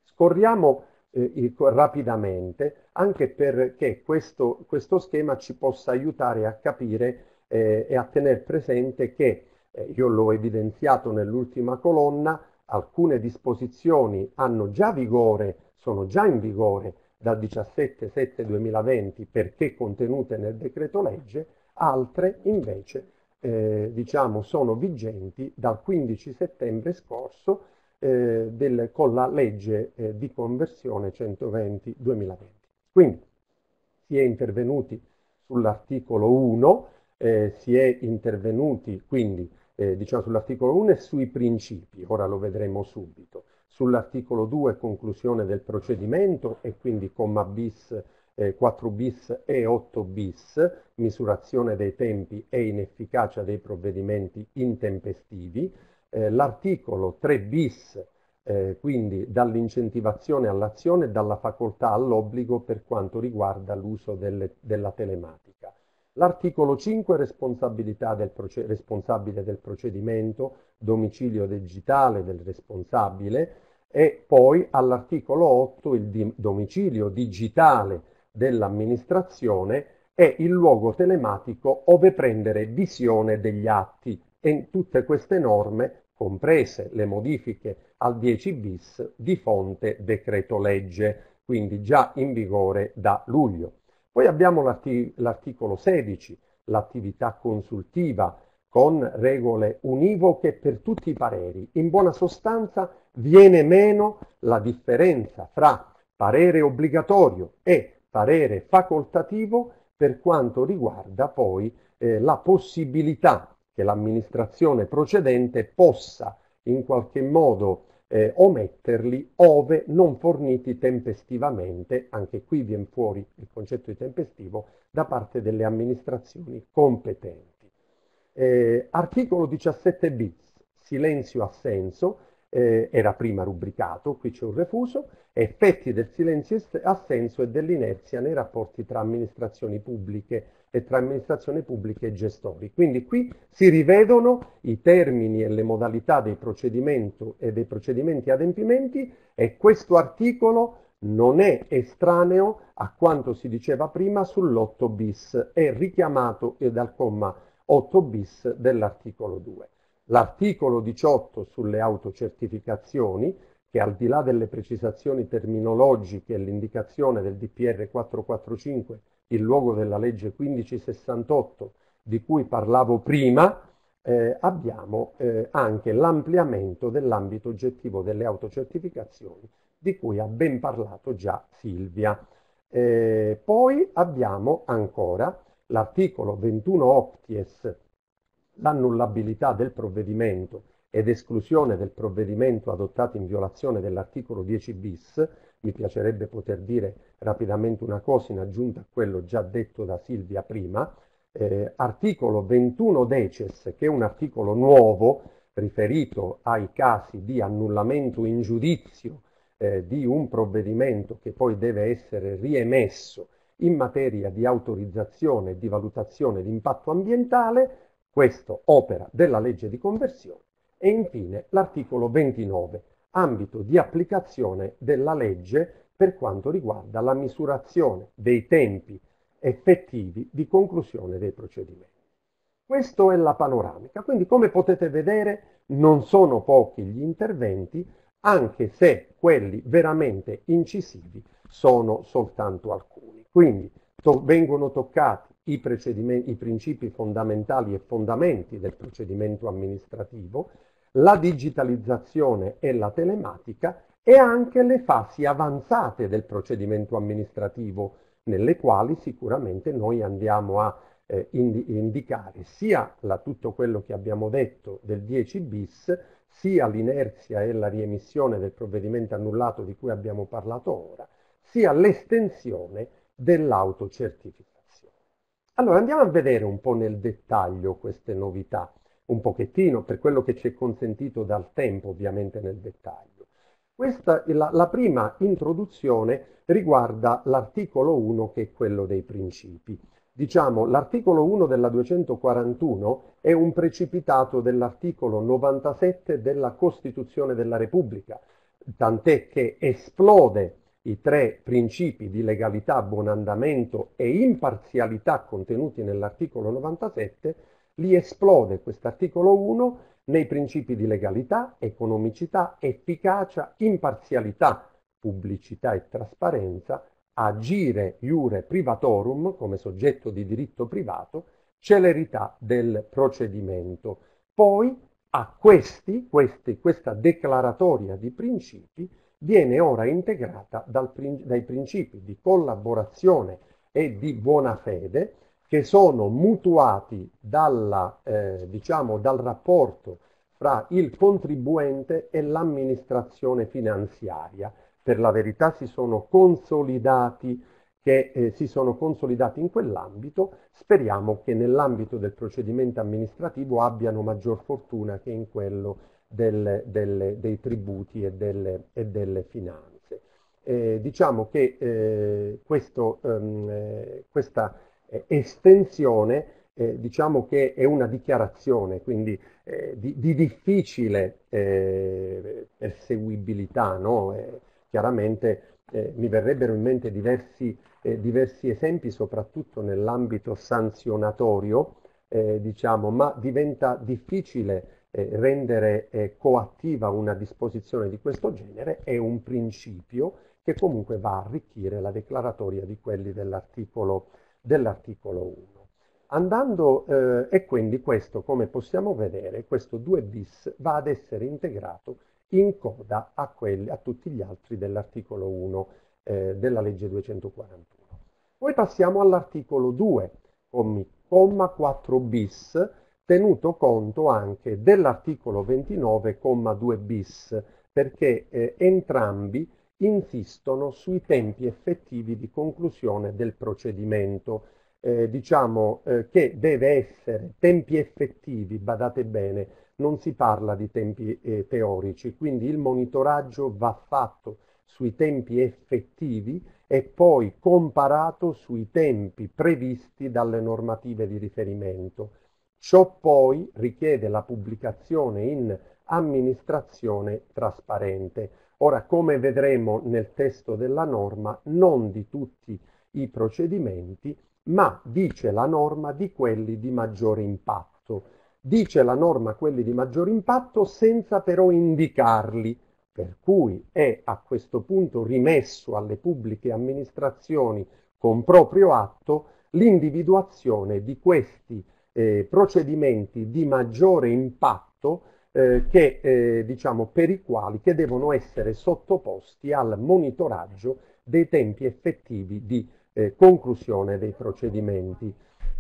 Scorriamo eh, rapidamente anche perché questo, questo, schema ci possa aiutare a capire eh, e a tenere presente che, eh, io l'ho evidenziato nell'ultima colonna, alcune disposizioni hanno già vigore, sono già in vigore dal 17-7-2020 perché contenute nel decreto legge, altre invece eh, diciamo, sono vigenti dal 15 settembre scorso eh, del, con la legge eh, di conversione 120-2020. Quindi si è intervenuti sull'articolo 1, eh, si è intervenuti quindi eh, diciamo sull'articolo 1 e sui principi, ora lo vedremo subito. Sull'articolo 2 conclusione del procedimento e quindi comma bis, eh, 4 bis e 8 bis, misurazione dei tempi e inefficacia dei provvedimenti intempestivi. Eh, l'articolo 3 bis, eh, quindi dall'incentivazione all'azione e dalla facoltà all'obbligo per quanto riguarda l'uso della telematica. L'articolo 5 responsabilità del responsabile del procedimento, domicilio digitale del responsabile e poi all'articolo 8 il domicilio digitale dell'amministrazione è il luogo telematico ove prendere visione degli atti e tutte queste norme, comprese le modifiche al 10 bis, di fonte decreto legge, quindi già in vigore da luglio. Poi abbiamo l'articolo 16, l'attività consultiva con regole univoche per tutti i pareri. In buona sostanza viene meno la differenza fra parere obbligatorio e parere facoltativo per quanto riguarda poi eh, la possibilità che l'amministrazione procedente possa in qualche modo eh, ometterli ove non forniti tempestivamente, anche qui viene fuori il concetto di tempestivo, da parte delle amministrazioni competenti. Eh, articolo 17 bis, silenzio assenso, eh, era prima rubricato, qui c'è un refuso, effetti del silenzio assenso e dell'inerzia nei rapporti tra amministrazioni pubbliche e tra amministrazioni pubbliche e gestori. Quindi qui si rivedono i termini e le modalità dei procedimenti e dei procedimenti adempimenti e questo articolo non è estraneo a quanto si diceva prima sull'8 bis, è richiamato dal comma 8 bis dell'articolo 2. L'articolo 18 sulle autocertificazioni, che al di là delle precisazioni terminologiche e l'indicazione del DPR 445 il luogo della legge 1568 di cui parlavo prima, eh, abbiamo eh, anche l'ampliamento dell'ambito oggettivo delle autocertificazioni di cui ha ben parlato già Silvia. Eh, poi abbiamo ancora l'articolo 21 Opties, l'annullabilità del provvedimento ed esclusione del provvedimento adottato in violazione dell'articolo 10 bis, mi piacerebbe poter dire rapidamente una cosa in aggiunta a quello già detto da Silvia prima, eh, articolo 21 deces, che è un articolo nuovo riferito ai casi di annullamento in giudizio eh, di un provvedimento che poi deve essere riemesso in materia di autorizzazione e di valutazione di impatto ambientale, questo opera della legge di conversione, e infine l'articolo 29, ambito di applicazione della legge per quanto riguarda la misurazione dei tempi effettivi di conclusione dei procedimenti. Questa è la panoramica, quindi come potete vedere non sono pochi gli interventi, anche se quelli veramente incisivi sono soltanto alcuni. Quindi to vengono toccati i, i principi fondamentali e fondamenti del procedimento amministrativo, la digitalizzazione e la telematica e anche le fasi avanzate del procedimento amministrativo, nelle quali sicuramente noi andiamo a eh, indicare sia la, tutto quello che abbiamo detto del 10 bis, sia l'inerzia e la riemissione del provvedimento annullato di cui abbiamo parlato ora, sia l'estensione dell'autocertificazione. Allora andiamo a vedere un po' nel dettaglio queste novità un pochettino per quello che ci è consentito dal tempo ovviamente nel dettaglio. Questa, la, la prima introduzione riguarda l'articolo 1 che è quello dei principi. Diciamo, l'articolo 1 della 241 è un precipitato dell'articolo 97 della Costituzione della Repubblica, tant'è che esplode i tre principi di legalità, buon andamento e imparzialità contenuti nell'articolo 97 Lì esplode quest'articolo 1 nei principi di legalità, economicità, efficacia, imparzialità, pubblicità e trasparenza, agire iure privatorum come soggetto di diritto privato, celerità del procedimento. Poi a questi, questi questa declaratoria di principi viene ora integrata dal, dai principi di collaborazione e di buona fede che sono mutuati dalla, eh, diciamo, dal rapporto fra il contribuente e l'amministrazione finanziaria. Per la verità si sono consolidati che eh, si sono consolidati in quell'ambito, speriamo che nell'ambito del procedimento amministrativo abbiano maggior fortuna che in quello del, del, dei tributi e delle, e delle finanze. Eh, diciamo che eh, questo, ehm, questa eh, estensione eh, diciamo che è una dichiarazione, quindi eh, di, di, difficile eh, perseguibilità, no? Eh, chiaramente eh, mi verrebbero in mente diversi, diversi esempi, soprattutto nell'ambito sanzionatorio, diciamo, ma diventa difficile rendere coattiva una disposizione di questo genere, è un principio che comunque va a arricchire la declaratoria di quelli dell'articolo dell'articolo 1. Andando, eh, e quindi questo, come possiamo vedere, questo 2 bis va ad essere integrato in coda a, quelli, a tutti gli altri dell'articolo 1 eh, della legge 241. Poi passiamo all'articolo 2, commi, comma 4 bis, tenuto conto anche dell'articolo 29, comma 2 bis, perché eh, entrambi insistono sui tempi effettivi di conclusione del procedimento. Eh, diciamo eh, che deve essere tempi effettivi, badate bene, non si parla di tempi eh, teorici, quindi il monitoraggio va fatto sui tempi effettivi e poi comparato sui tempi previsti dalle normative di riferimento. Ciò poi richiede la pubblicazione in amministrazione trasparente. Ora, come vedremo nel testo della norma, non di tutti i procedimenti, ma dice la norma di quelli di maggiore impatto. Dice la norma quelli di maggiore impatto senza però indicarli, per cui è a questo punto rimesso alle pubbliche amministrazioni con proprio atto l'individuazione di questi eh, procedimenti di maggiore impatto eh, che, eh, diciamo, per i quali che devono essere sottoposti al monitoraggio dei tempi effettivi di eh, conclusione dei procedimenti.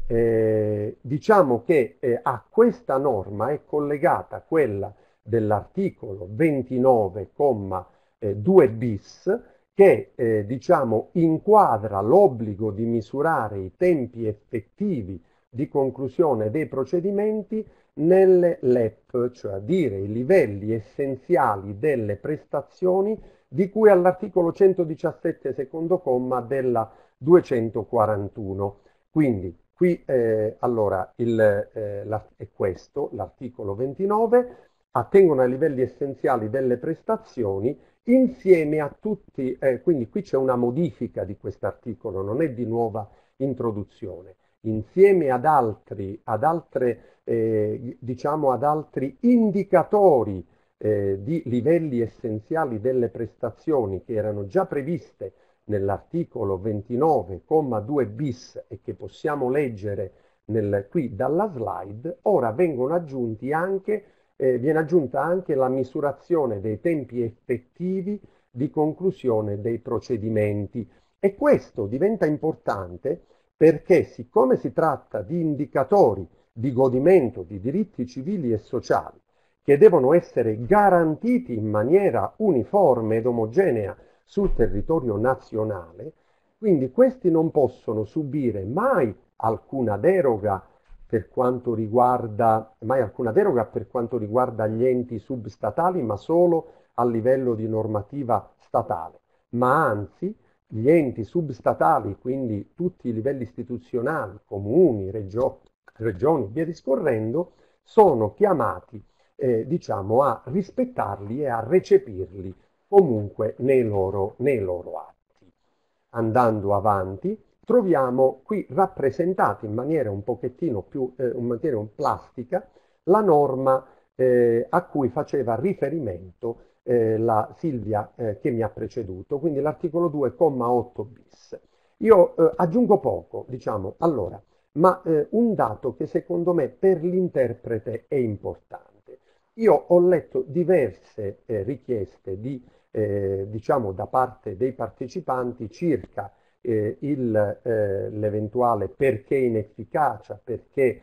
Eh, diciamo che eh, a questa norma è collegata quella dell'articolo 29,2 bis che eh, diciamo, inquadra l'obbligo di misurare i tempi effettivi di conclusione dei procedimenti nelle LEP, cioè a dire i livelli essenziali delle prestazioni di cui all'articolo 117 secondo comma della 241. Quindi qui eh, allora il, eh, la, è questo, l'articolo 29, attengono ai livelli essenziali delle prestazioni insieme a tutti, eh, quindi qui c'è una modifica di quest'articolo, non è di nuova introduzione insieme ad altri, ad altre, eh, diciamo ad altri indicatori eh, di livelli essenziali delle prestazioni che erano già previste nell'articolo 29,2 bis e che possiamo leggere nel, qui dalla slide, ora vengono aggiunti anche, eh, viene aggiunta anche la misurazione dei tempi effettivi di conclusione dei procedimenti. E questo diventa importante perché siccome si tratta di indicatori di godimento di diritti civili e sociali che devono essere garantiti in maniera uniforme ed omogenea sul territorio nazionale, quindi questi non possono subire mai alcuna deroga per quanto riguarda, mai alcuna deroga per quanto riguarda gli enti substatali, ma solo a livello di normativa statale, ma anzi gli enti substatali, quindi tutti i livelli istituzionali, comuni, regio, regioni, via discorrendo, sono chiamati eh, diciamo, a rispettarli e a recepirli comunque nei loro, nei loro atti. Andando avanti, troviamo qui rappresentata in maniera un pochettino più eh, in maniera plastica la norma eh, a cui faceva riferimento eh, la Silvia eh, che mi ha preceduto, quindi l'articolo 2,8 bis. Io eh, aggiungo poco, diciamo, allora, ma eh, un dato che secondo me per l'interprete è importante. Io ho letto diverse eh, richieste di, eh, diciamo, da parte dei partecipanti circa l'eventuale perché inefficacia, perché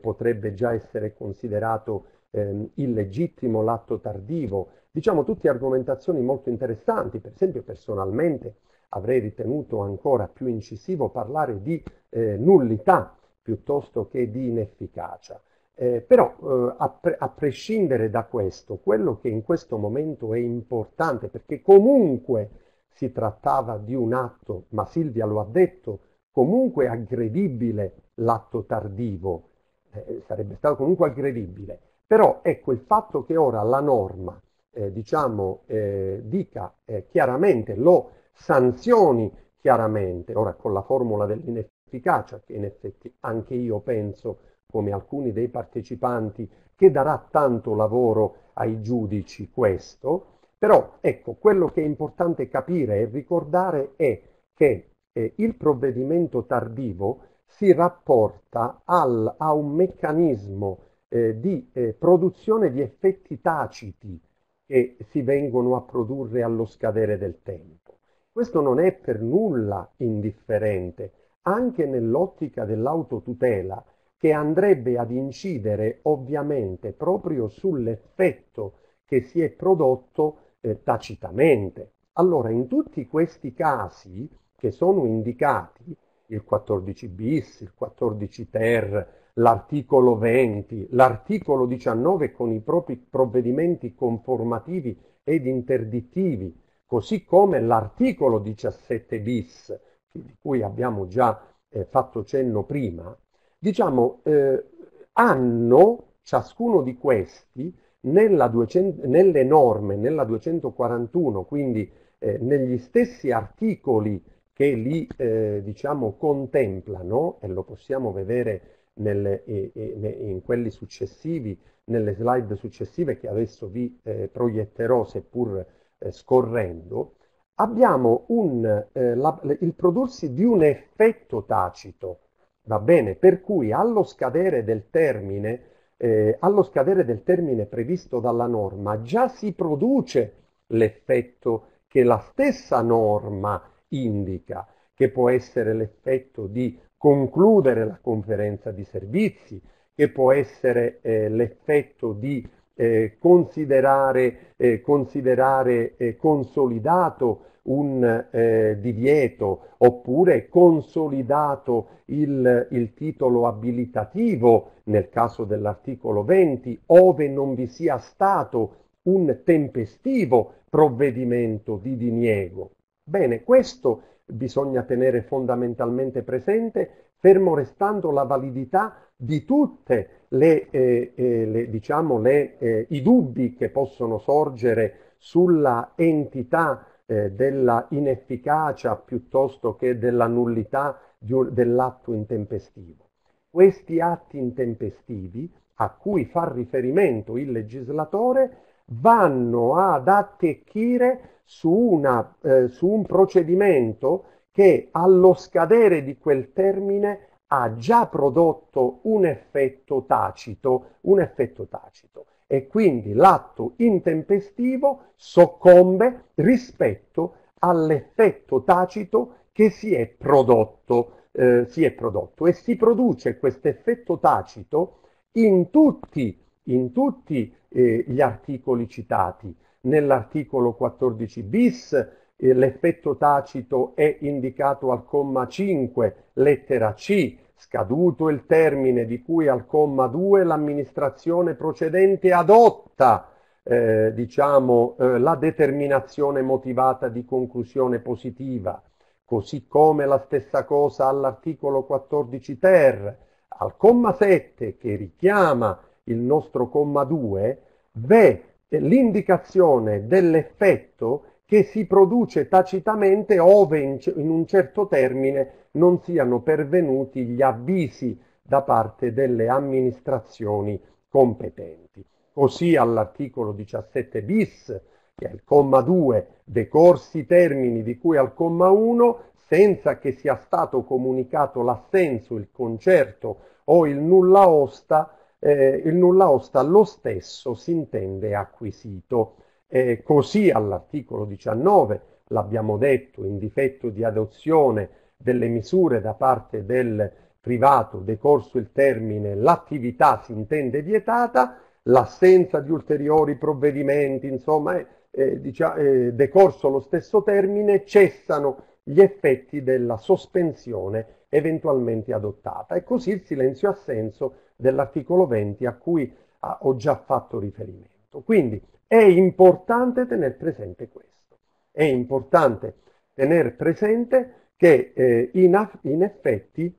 potrebbe già essere considerato ehm, illegittimo l'atto tardivo, Diciamo tutte argomentazioni molto interessanti, per esempio personalmente avrei ritenuto ancora più incisivo parlare di eh, nullità piuttosto che di inefficacia. Eh, però eh, a, pre- a, prescindere da questo, quello che in questo momento è importante, perché comunque si trattava di un atto, ma Silvia lo ha detto, comunque aggredibile l'atto tardivo, eh, sarebbe stato comunque aggredibile, però ecco il fatto che ora la norma eh, diciamo, eh, dica eh, chiaramente, lo sanzioni chiaramente, ora con la formula dell'inefficacia, che in effetti anche io penso, come alcuni dei partecipanti, che darà tanto lavoro ai giudici questo, però ecco, quello che è importante capire e ricordare è che eh, il provvedimento tardivo si rapporta al, a un meccanismo eh, di eh, produzione di effetti taciti che si vengono a produrre allo scadere del tempo. Questo non è per nulla indifferente, anche nell'ottica dell'autotutela, che andrebbe ad incidere ovviamente proprio sull'effetto che si è prodotto eh, tacitamente. Allora, in tutti questi casi che sono indicati, il 14 bis, il 14 ter, l'articolo 20, l'articolo 19 con i propri provvedimenti conformativi ed interdittivi, così come l'articolo 17 bis, di cui abbiamo già eh, fatto cenno prima, diciamo, eh, hanno ciascuno di questi 200, nelle norme, nella 241, quindi eh, negli stessi articoli che li eh, diciamo, contemplano, e lo possiamo vedere nelle, in quelli successivi, nelle slide successive che adesso vi eh, proietterò seppur eh, scorrendo, abbiamo un, eh, la, il prodursi di un effetto tacito, va bene? Per cui allo scadere del termine, eh, allo scadere del termine previsto dalla norma, già si produce l'effetto che la stessa norma indica, che può essere l'effetto di concludere la conferenza di servizi, che può essere eh, l'effetto di eh, considerare, eh, considerare eh, consolidato un eh, divieto oppure consolidato il, il, titolo abilitativo nel caso dell'articolo 20, ove non vi sia stato un tempestivo provvedimento di diniego. Bene, questo bisogna tenere fondamentalmente presente, fermo restando la validità di tutte le, eh, eh, diciamo, eh, i dubbi che possono sorgere sulla entità eh, della inefficacia piuttosto che della nullità dell'atto intempestivo. Questi atti intempestivi a cui fa riferimento il legislatore vanno ad attecchire su, una, eh, su un procedimento che allo scadere di quel termine ha già prodotto un effetto tacito, un effetto tacito. E quindi l'atto intempestivo soccombe rispetto all'effetto tacito che si è prodotto, eh, si è prodotto. E si produce questo effetto tacito in tutti, in tutti eh, gli articoli citati, nell'articolo 14 bis eh, l'effetto tacito è indicato al comma 5, lettera C, scaduto il termine di cui al comma 2 l'amministrazione procedente adotta eh, diciamo, eh, la determinazione motivata di conclusione positiva, così come la stessa cosa all'articolo 14 ter, al comma 7 che richiama il nostro comma 2, v'è l'indicazione dell'effetto che si produce tacitamente ove in, un certo termine non siano pervenuti gli avvisi da parte delle amministrazioni competenti. Così all'articolo 17 bis, che è il comma 2, decorsi i termini di cui al comma 1, senza che sia stato comunicato l'assenso, il concerto o il nulla osta, eh, il nulla osta lo stesso si intende acquisito. Eh, così all'articolo 19, l'abbiamo detto, in difetto di adozione delle misure da parte del privato, decorso il termine, l'attività si intende vietata, l'assenza di ulteriori provvedimenti, insomma, eh, diciamo, eh, decorso lo stesso termine, cessano gli effetti della sospensione eventualmente adottata. E così il silenzio assenso dell'articolo 20 a cui ah, ho già fatto riferimento. Quindi è importante tenere presente questo. È importante tenere presente che eh, in, in, effetti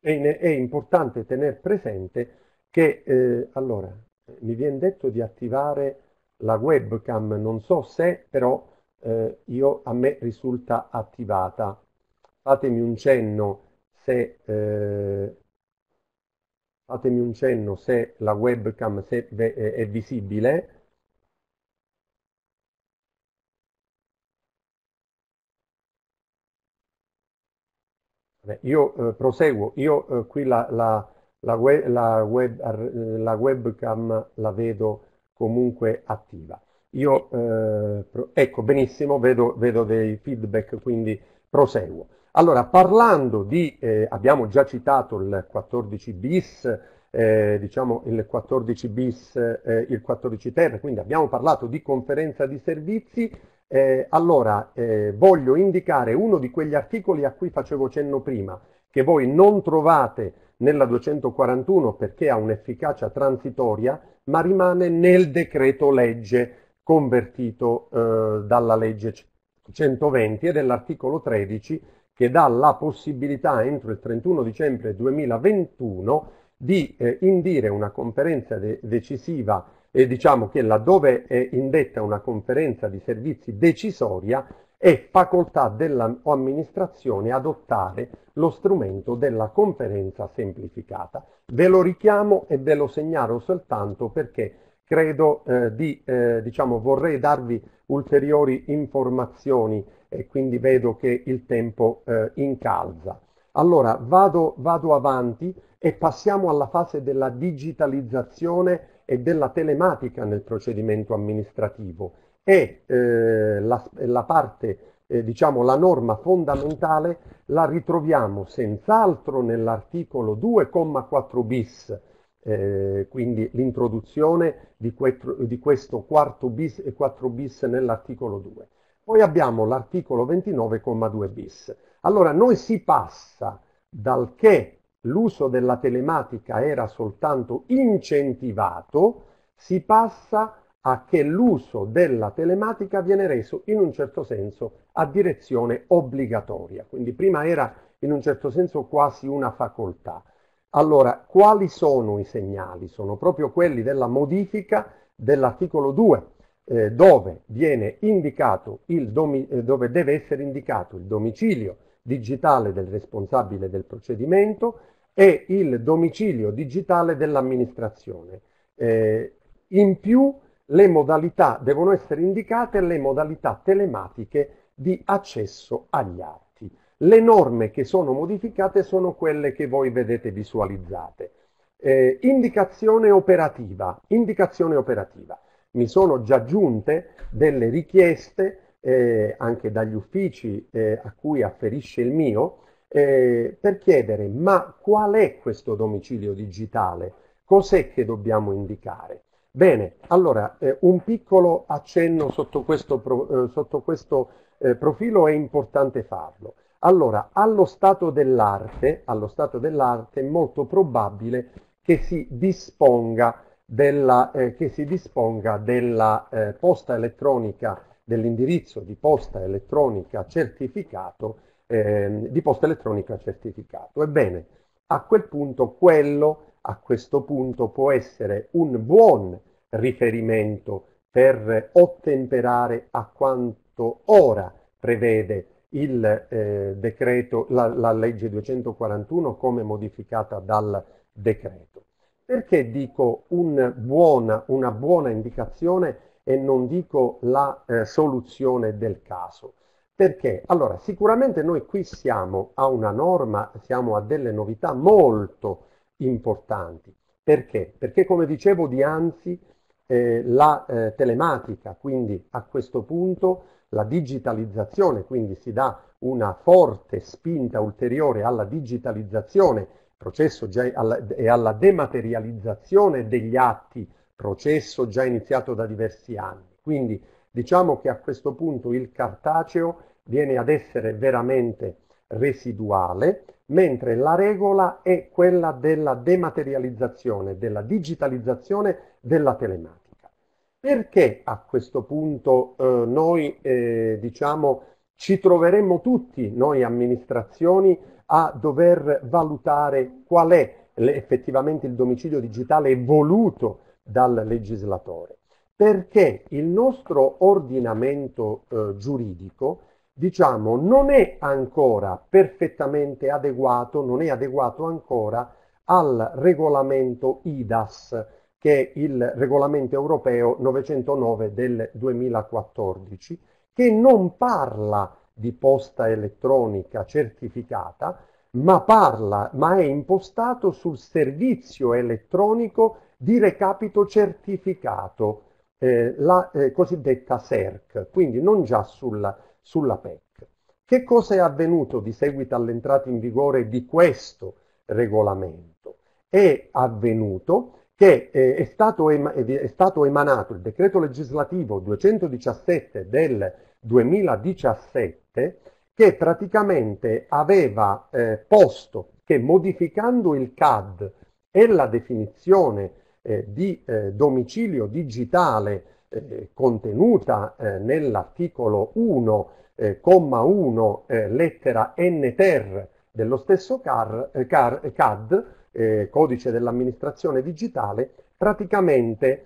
è, in, è, importante tenere presente che, eh, allora, mi viene detto di attivare la webcam, non so se, però eh, io, a me risulta attivata. Fatemi un cenno se, eh, fatemi un cenno se la webcam è visibile. io eh, proseguo, io eh, qui la, la, la, web, la, web, la webcam la vedo comunque attiva. Io, eh, ecco, benissimo, vedo, vedo, dei feedback, quindi proseguo. Allora, parlando di, eh, abbiamo già citato il 14 bis, eh, diciamo il 14 bis, eh, il 14 ter, quindi abbiamo parlato di conferenza di servizi, eh, allora eh, voglio indicare uno di quegli articoli a cui facevo cenno prima, che voi non trovate nella 241 perché ha un'efficacia transitoria, ma rimane nel decreto legge convertito eh, dalla legge 120 e dell'articolo 13 che dà la possibilità entro il 31 dicembre 2021 di eh, indire una conferenza de- decisiva e diciamo che laddove è indetta una conferenza di servizi decisoria è facoltà dell'amministrazione adottare lo strumento della conferenza semplificata. Ve lo richiamo e ve lo segnalo soltanto perché credo eh, di, eh, diciamo, vorrei darvi ulteriori informazioni e quindi vedo che il tempo eh, incalza. Allora vado, vado avanti e passiamo alla fase della digitalizzazione e della telematica nel procedimento amministrativo. E eh, la, la parte eh, diciamo, la norma fondamentale la ritroviamo senz'altro nell'articolo 2,4 bis eh, quindi l'introduzione di, di, questo quarto bis e 4 bis nell'articolo 2. Poi abbiamo l'articolo 29,2 bis. Allora noi si passa dal che l'uso della telematica era soltanto incentivato, si passa a che l'uso della telematica viene reso in un certo senso a direzione obbligatoria. Quindi prima era in un certo senso quasi una facoltà. Allora, quali sono i segnali? Sono proprio quelli della modifica dell'articolo 2, eh, dove, domi- eh, dove deve essere indicato il domicilio digitale del responsabile del procedimento e il domicilio digitale dell'amministrazione. Eh, in più modalità devono essere indicate le modalità telematiche di accesso agli atti. Le norme che sono modificate sono quelle che voi vedete visualizzate. Eh, indicazione operativa. Indicazione operativa. Mi sono già giunte delle richieste eh, anche dagli uffici eh, a cui afferisce il mio eh, per chiedere ma qual è questo domicilio digitale? Cos'è che dobbiamo indicare? Bene, allora eh, un piccolo accenno sotto questo, pro, eh, sotto questo profilo è importante farlo. Allora, allo stato dell'arte, allo stato dell'arte è molto probabile che si disponga della, eh, che si disponga della eh, posta elettronica, dell'indirizzo di posta elettronica certificato, eh, di posta elettronica certificato. Ebbene, a quel punto quello, a questo punto può essere un buon riferimento per ottemperare a quanto ora prevede il eh, decreto, la, la legge 241 come modificata dal decreto. Perché dico un buona, una buona indicazione e non dico la eh, soluzione del caso? Perché? Allora, sicuramente noi qui siamo a una norma, siamo a delle novità molto importanti. Perché? Perché come dicevo dianzi, eh, la eh, telematica, quindi a questo punto la digitalizzazione, quindi si dà una forte spinta ulteriore alla digitalizzazione processo già e alla dematerializzazione degli atti, processo già iniziato da diversi anni. Quindi diciamo che a questo punto il cartaceo viene ad essere veramente residuale, mentre la regola è quella della dematerializzazione, della digitalizzazione della telematica. Perché a questo punto eh, noi eh, diciamo ci troveremmo tutti, noi amministrazioni, a dover valutare qual è effettivamente il domicilio digitale voluto dal legislatore? Perché il nostro ordinamento eh, giuridico diciamo, non è ancora perfettamente adeguato, non è adeguato ancora al regolamento IDAS, che è il regolamento europeo 909 del 2014, che non parla di posta elettronica certificata, ma parla, ma è impostato sul servizio elettronico di recapito certificato, eh, la eh, cosiddetta SERC, quindi non già sulla sulla PEC. Che cosa è avvenuto di seguito all'entrata in vigore di questo regolamento? È avvenuto che eh, è, stato è, stato emanato il decreto legislativo 217 del 2017 che praticamente aveva eh, posto che modificando il CAD e la definizione eh, di eh, domicilio digitale eh, contenuta eh, nell'articolo 1 eh, comma 1, eh, lettera N ter dello stesso CAR, CAR, CAD, codice dell'amministrazione digitale, praticamente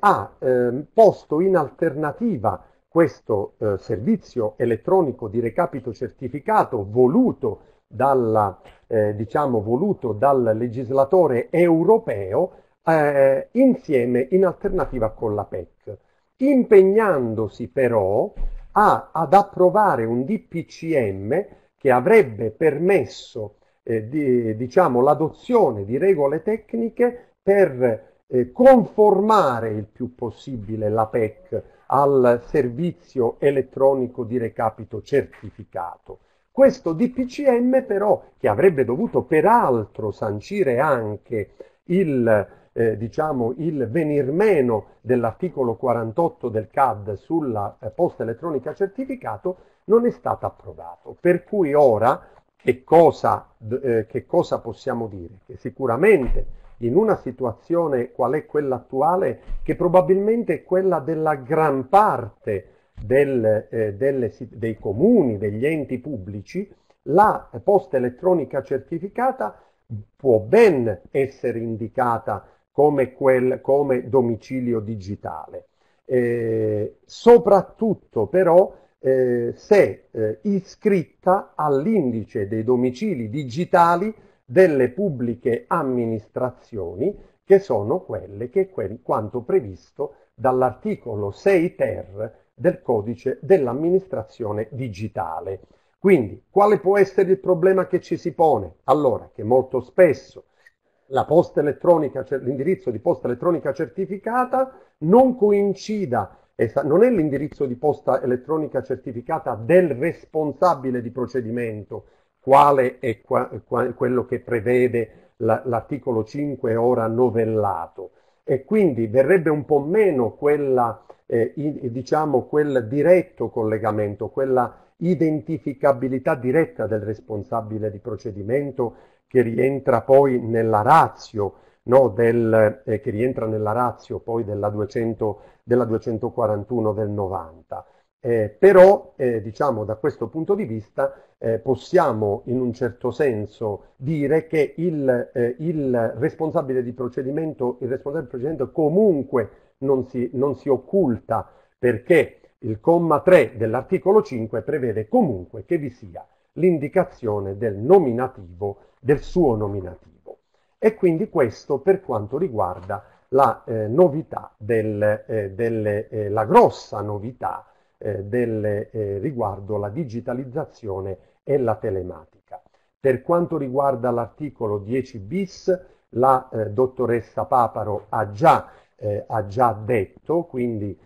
ha ehm, posto in alternativa questo eh, servizio elettronico di recapito certificato voluto, dalla, diciamo, voluto dal legislatore europeo insieme in alternativa con la PEC, impegnandosi però a, ad approvare un DPCM che avrebbe permesso eh, di, diciamo, l'adozione di regole tecniche per eh, conformare il più possibile la PEC al servizio elettronico di recapito certificato. Questo DPCM però, che avrebbe dovuto peraltro sancire anche il eh, diciamo, il venir meno dell'articolo 48 del CAD sulla eh, posta elettronica certificato non è stato approvato. Per cui ora che cosa, eh, che cosa possiamo dire? Che sicuramente in una situazione qual è quella attuale, che probabilmente è quella della gran parte del, eh, delle, dei comuni, degli enti pubblici, la posta elettronica certificata può ben essere indicata come, quel, come domicilio digitale. Eh, soprattutto però eh, se eh, iscritta all'indice dei domicili digitali delle pubbliche amministrazioni che sono quelle che quanto previsto dall'articolo 6 ter del codice dell'amministrazione digitale. Quindi, quale può essere il problema che ci si pone? Allora, che molto spesso l'indirizzo di posta elettronica certificata non coincida, non è l'indirizzo di posta elettronica certificata del responsabile di procedimento, quale è qua, qua, quello che prevede la, l'articolo 5 ora novellato. E quindi verrebbe un po' meno quella, eh, diciamo, quel diretto collegamento, quella identificabilità diretta del responsabile di procedimento che rientra poi nella razio, no, del, eh, che rientra nella razio poi della, 200, della 241 del 90. Eh, però, eh, diciamo, da questo punto di vista eh, possiamo in un certo senso dire che il, eh, il, responsabile di procedimento, il responsabile di procedimento comunque non si, non si occulta perché Il comma 3 dell'articolo 5 prevede comunque che vi sia l'indicazione del nominativo, del suo nominativo. E quindi questo per quanto riguarda la eh, novità, del, eh, delle, la grossa novità eh, del, eh, riguardo la digitalizzazione e la telematica. Per quanto riguarda l'articolo 10 bis, la eh, dottoressa Paparo ha già, ha già detto, quindi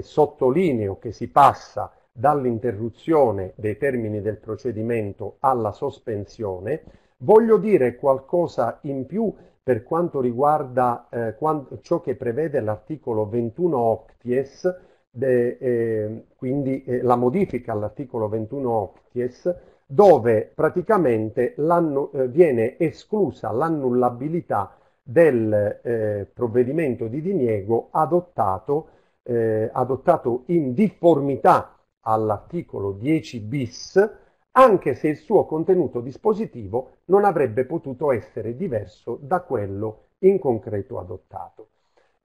sottolineo che si passa dall'interruzione dei termini del procedimento alla sospensione, voglio dire qualcosa in più per quanto riguarda eh, quando, ciò che prevede l'articolo 21 Octies, de, eh, quindi eh, la modifica all'articolo 21 Octies, dove praticamente eh, viene esclusa l'annullabilità del eh, provvedimento di diniego adottato, eh, adottato in difformità all'articolo 10 bis anche se il suo contenuto dispositivo non avrebbe potuto essere diverso da quello in concreto adottato.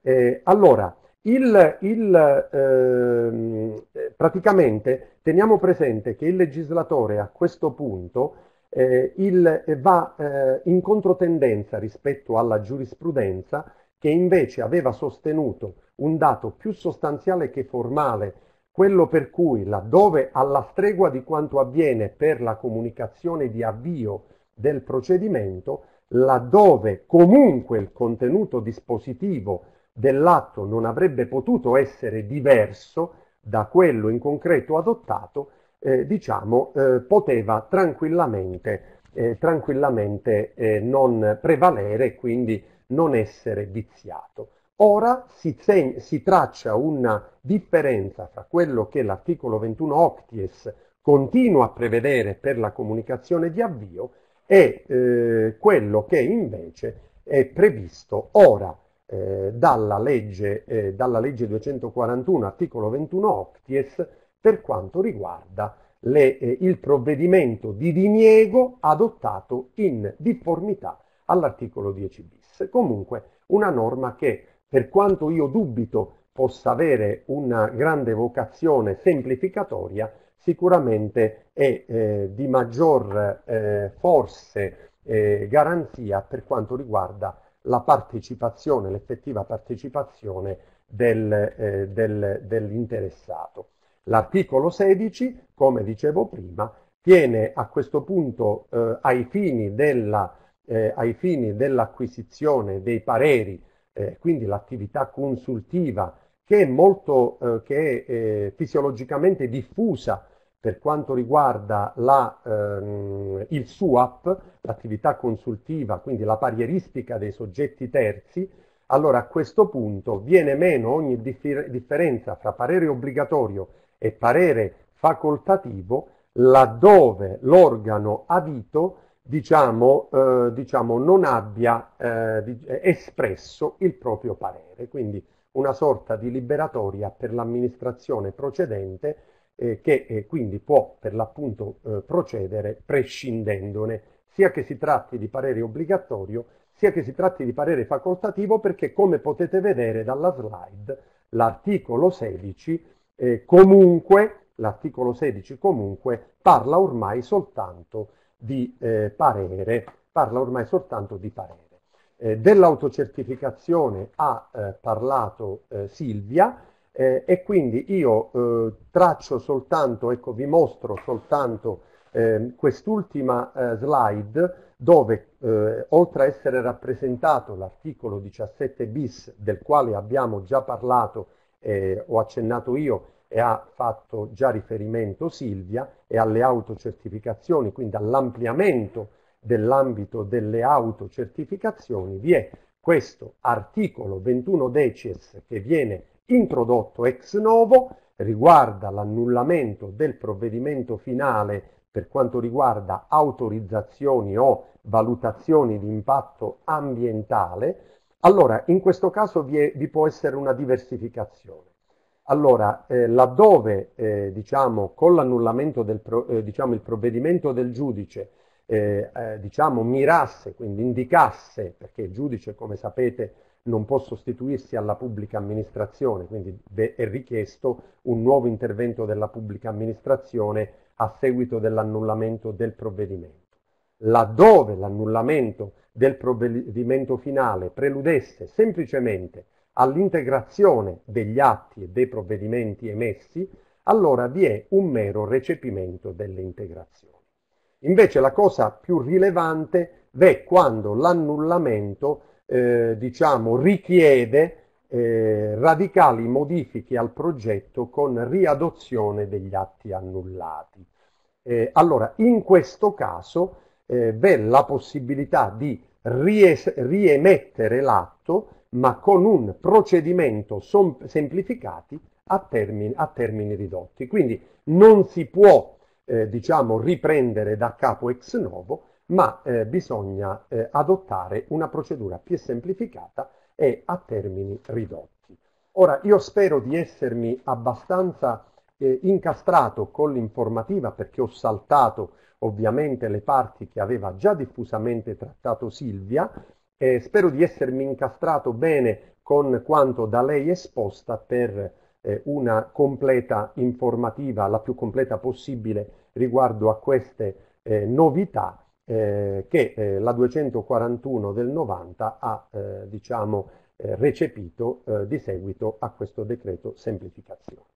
Eh, allora, il, il, ehm, praticamente teniamo presente che il legislatore a questo punto eh, il, va eh, in controtendenza rispetto alla giurisprudenza che invece aveva sostenuto un dato più sostanziale che formale quello per cui laddove alla stregua di quanto avviene per la comunicazione di avvio del procedimento, laddove comunque il contenuto dispositivo dell'atto non avrebbe potuto essere diverso da quello in concreto adottato, eh, diciamo, eh, poteva tranquillamente, eh, tranquillamente eh, non prevalere e quindi non essere viziato. Ora si, si, traccia una differenza fra quello che l'articolo 21 Octies continua a prevedere per la comunicazione di avvio e eh, quello che invece è previsto ora eh, dalla, legge, eh, dalla, legge, 241, articolo 21 Octies, per quanto riguarda le, eh, il provvedimento di diniego adottato in difformità all'articolo 10 bis. Comunque una norma che per quanto io dubito possa avere una grande vocazione semplificatoria, sicuramente è eh, di maggior eh, forse eh, garanzia per quanto riguarda la partecipazione, l'effettiva partecipazione del, eh, del, dell'interessato. L'articolo 16, come dicevo prima, tiene a questo punto eh, ai fini, della, eh, ai fini dell'acquisizione dei pareri eh, quindi l'attività consultiva che è molto eh, che è, eh, fisiologicamente diffusa per quanto riguarda la, ehm, il SUAP, l'attività consultiva, quindi la parieristica dei soggetti terzi, allora a questo punto viene meno ogni differ- differenza fra parere obbligatorio e parere facoltativo laddove l'organo adito diciamo, eh, diciamo, non abbia eh, espresso il proprio parere, quindi una sorta di liberatoria per l'amministrazione procedente eh, che eh, quindi può per l'appunto eh, procedere prescindendone, sia che si tratti di parere obbligatorio, sia che si tratti di parere facoltativo, perché come potete vedere dalla slide, l'articolo 16 eh, comunque, l'articolo 16 comunque parla ormai soltanto di eh, parere, parla ormai soltanto di parere. Eh, dell'autocertificazione ha eh, parlato eh, Silvia eh, e quindi io eh, traccio soltanto, ecco vi mostro soltanto ehm, quest'ultima slide dove oltre a essere rappresentato l'articolo 17 bis del quale abbiamo già parlato, ho accennato io, e ha fatto già riferimento Silvia, e alle autocertificazioni, quindi all'ampliamento dell'ambito delle autocertificazioni, vi è questo articolo 21 decies che viene introdotto ex novo, riguarda l'annullamento del provvedimento finale per quanto riguarda autorizzazioni o valutazioni di impatto ambientale, allora in questo caso vi, è, vi può essere una diversificazione. Allora, eh, laddove eh, diciamo, con l'annullamento del pro, eh, diciamo, il provvedimento del giudice eh, eh, diciamo, mirasse, quindi indicasse, perché il giudice, come sapete, non può sostituirsi alla pubblica amministrazione, quindi è richiesto un nuovo intervento della pubblica amministrazione a seguito dell'annullamento del provvedimento. Laddove l'annullamento del provvedimento finale preludesse semplicemente all'integrazione degli atti e dei provvedimenti emessi, allora vi è un mero recepimento delle integrazioni. Invece la cosa più rilevante è quando l'annullamento eh, diciamo, richiede eh, radicali modifiche al progetto con riadozione degli atti annullati. Eh, allora, in questo caso eh, v'è la possibilità di riemettere l'atto, ma con un procedimento semplificati a a termini ridotti. Quindi non si può eh, diciamo, riprendere da capo ex novo, ma eh, bisogna eh, adottare una procedura più semplificata e a termini ridotti. Ora, io spero di essermi abbastanza eh, incastrato con l'informativa perché ho saltato ovviamente le parti che aveva già diffusamente trattato Silvia, spero di essermi incastrato bene con quanto da lei esposta per eh, una completa informativa, la più completa possibile riguardo a queste eh, novità eh, che eh, la 241 del 90 ha eh, diciamo, eh, recepito di seguito a questo decreto semplificazione.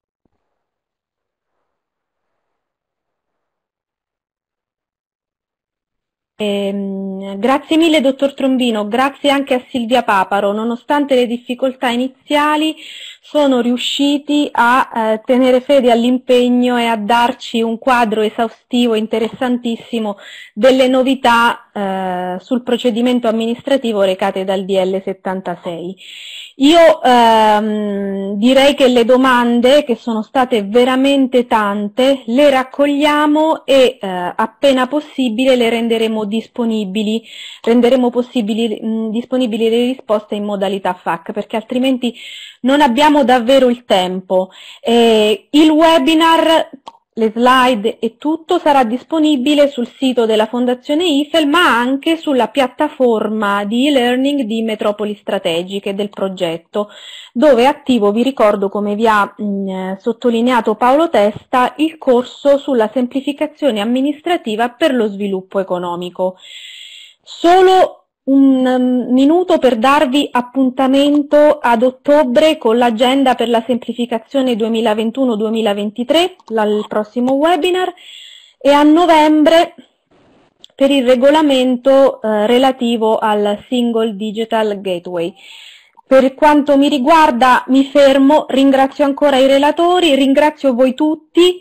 Eh, grazie mille dottor Trombino, grazie anche a Silvia Paparo, nonostante le difficoltà iniziali sono riusciti a eh, tenere fede all'impegno e a darci un quadro esaustivo interessantissimo delle novità eh, sul procedimento amministrativo recate dal DL 76. Io ehm, direi che le domande, che sono state veramente tante, le raccogliamo e eh, appena possibile le renderemo disponibili, renderemo mh, disponibili le risposte in modalità FAC, perché altrimenti non abbiamo davvero il tempo. Eh, il webinar le slide e tutto sarà disponibile sul sito della Fondazione IFEL ma anche sulla piattaforma di e-learning di Metropoli Strategiche del progetto dove è attivo, vi ricordo come vi ha mh, mm, sottolineato Paolo Testa, il corso sulla semplificazione amministrativa per lo sviluppo economico. Solo un um, minuto per darvi appuntamento ad ottobre con l'agenda per la semplificazione 2021-2023, il prossimo webinar, e a novembre per il regolamento eh, relativo al Single Digital Gateway. Per quanto mi riguarda mi fermo, ringrazio ancora i relatori, ringrazio voi tutti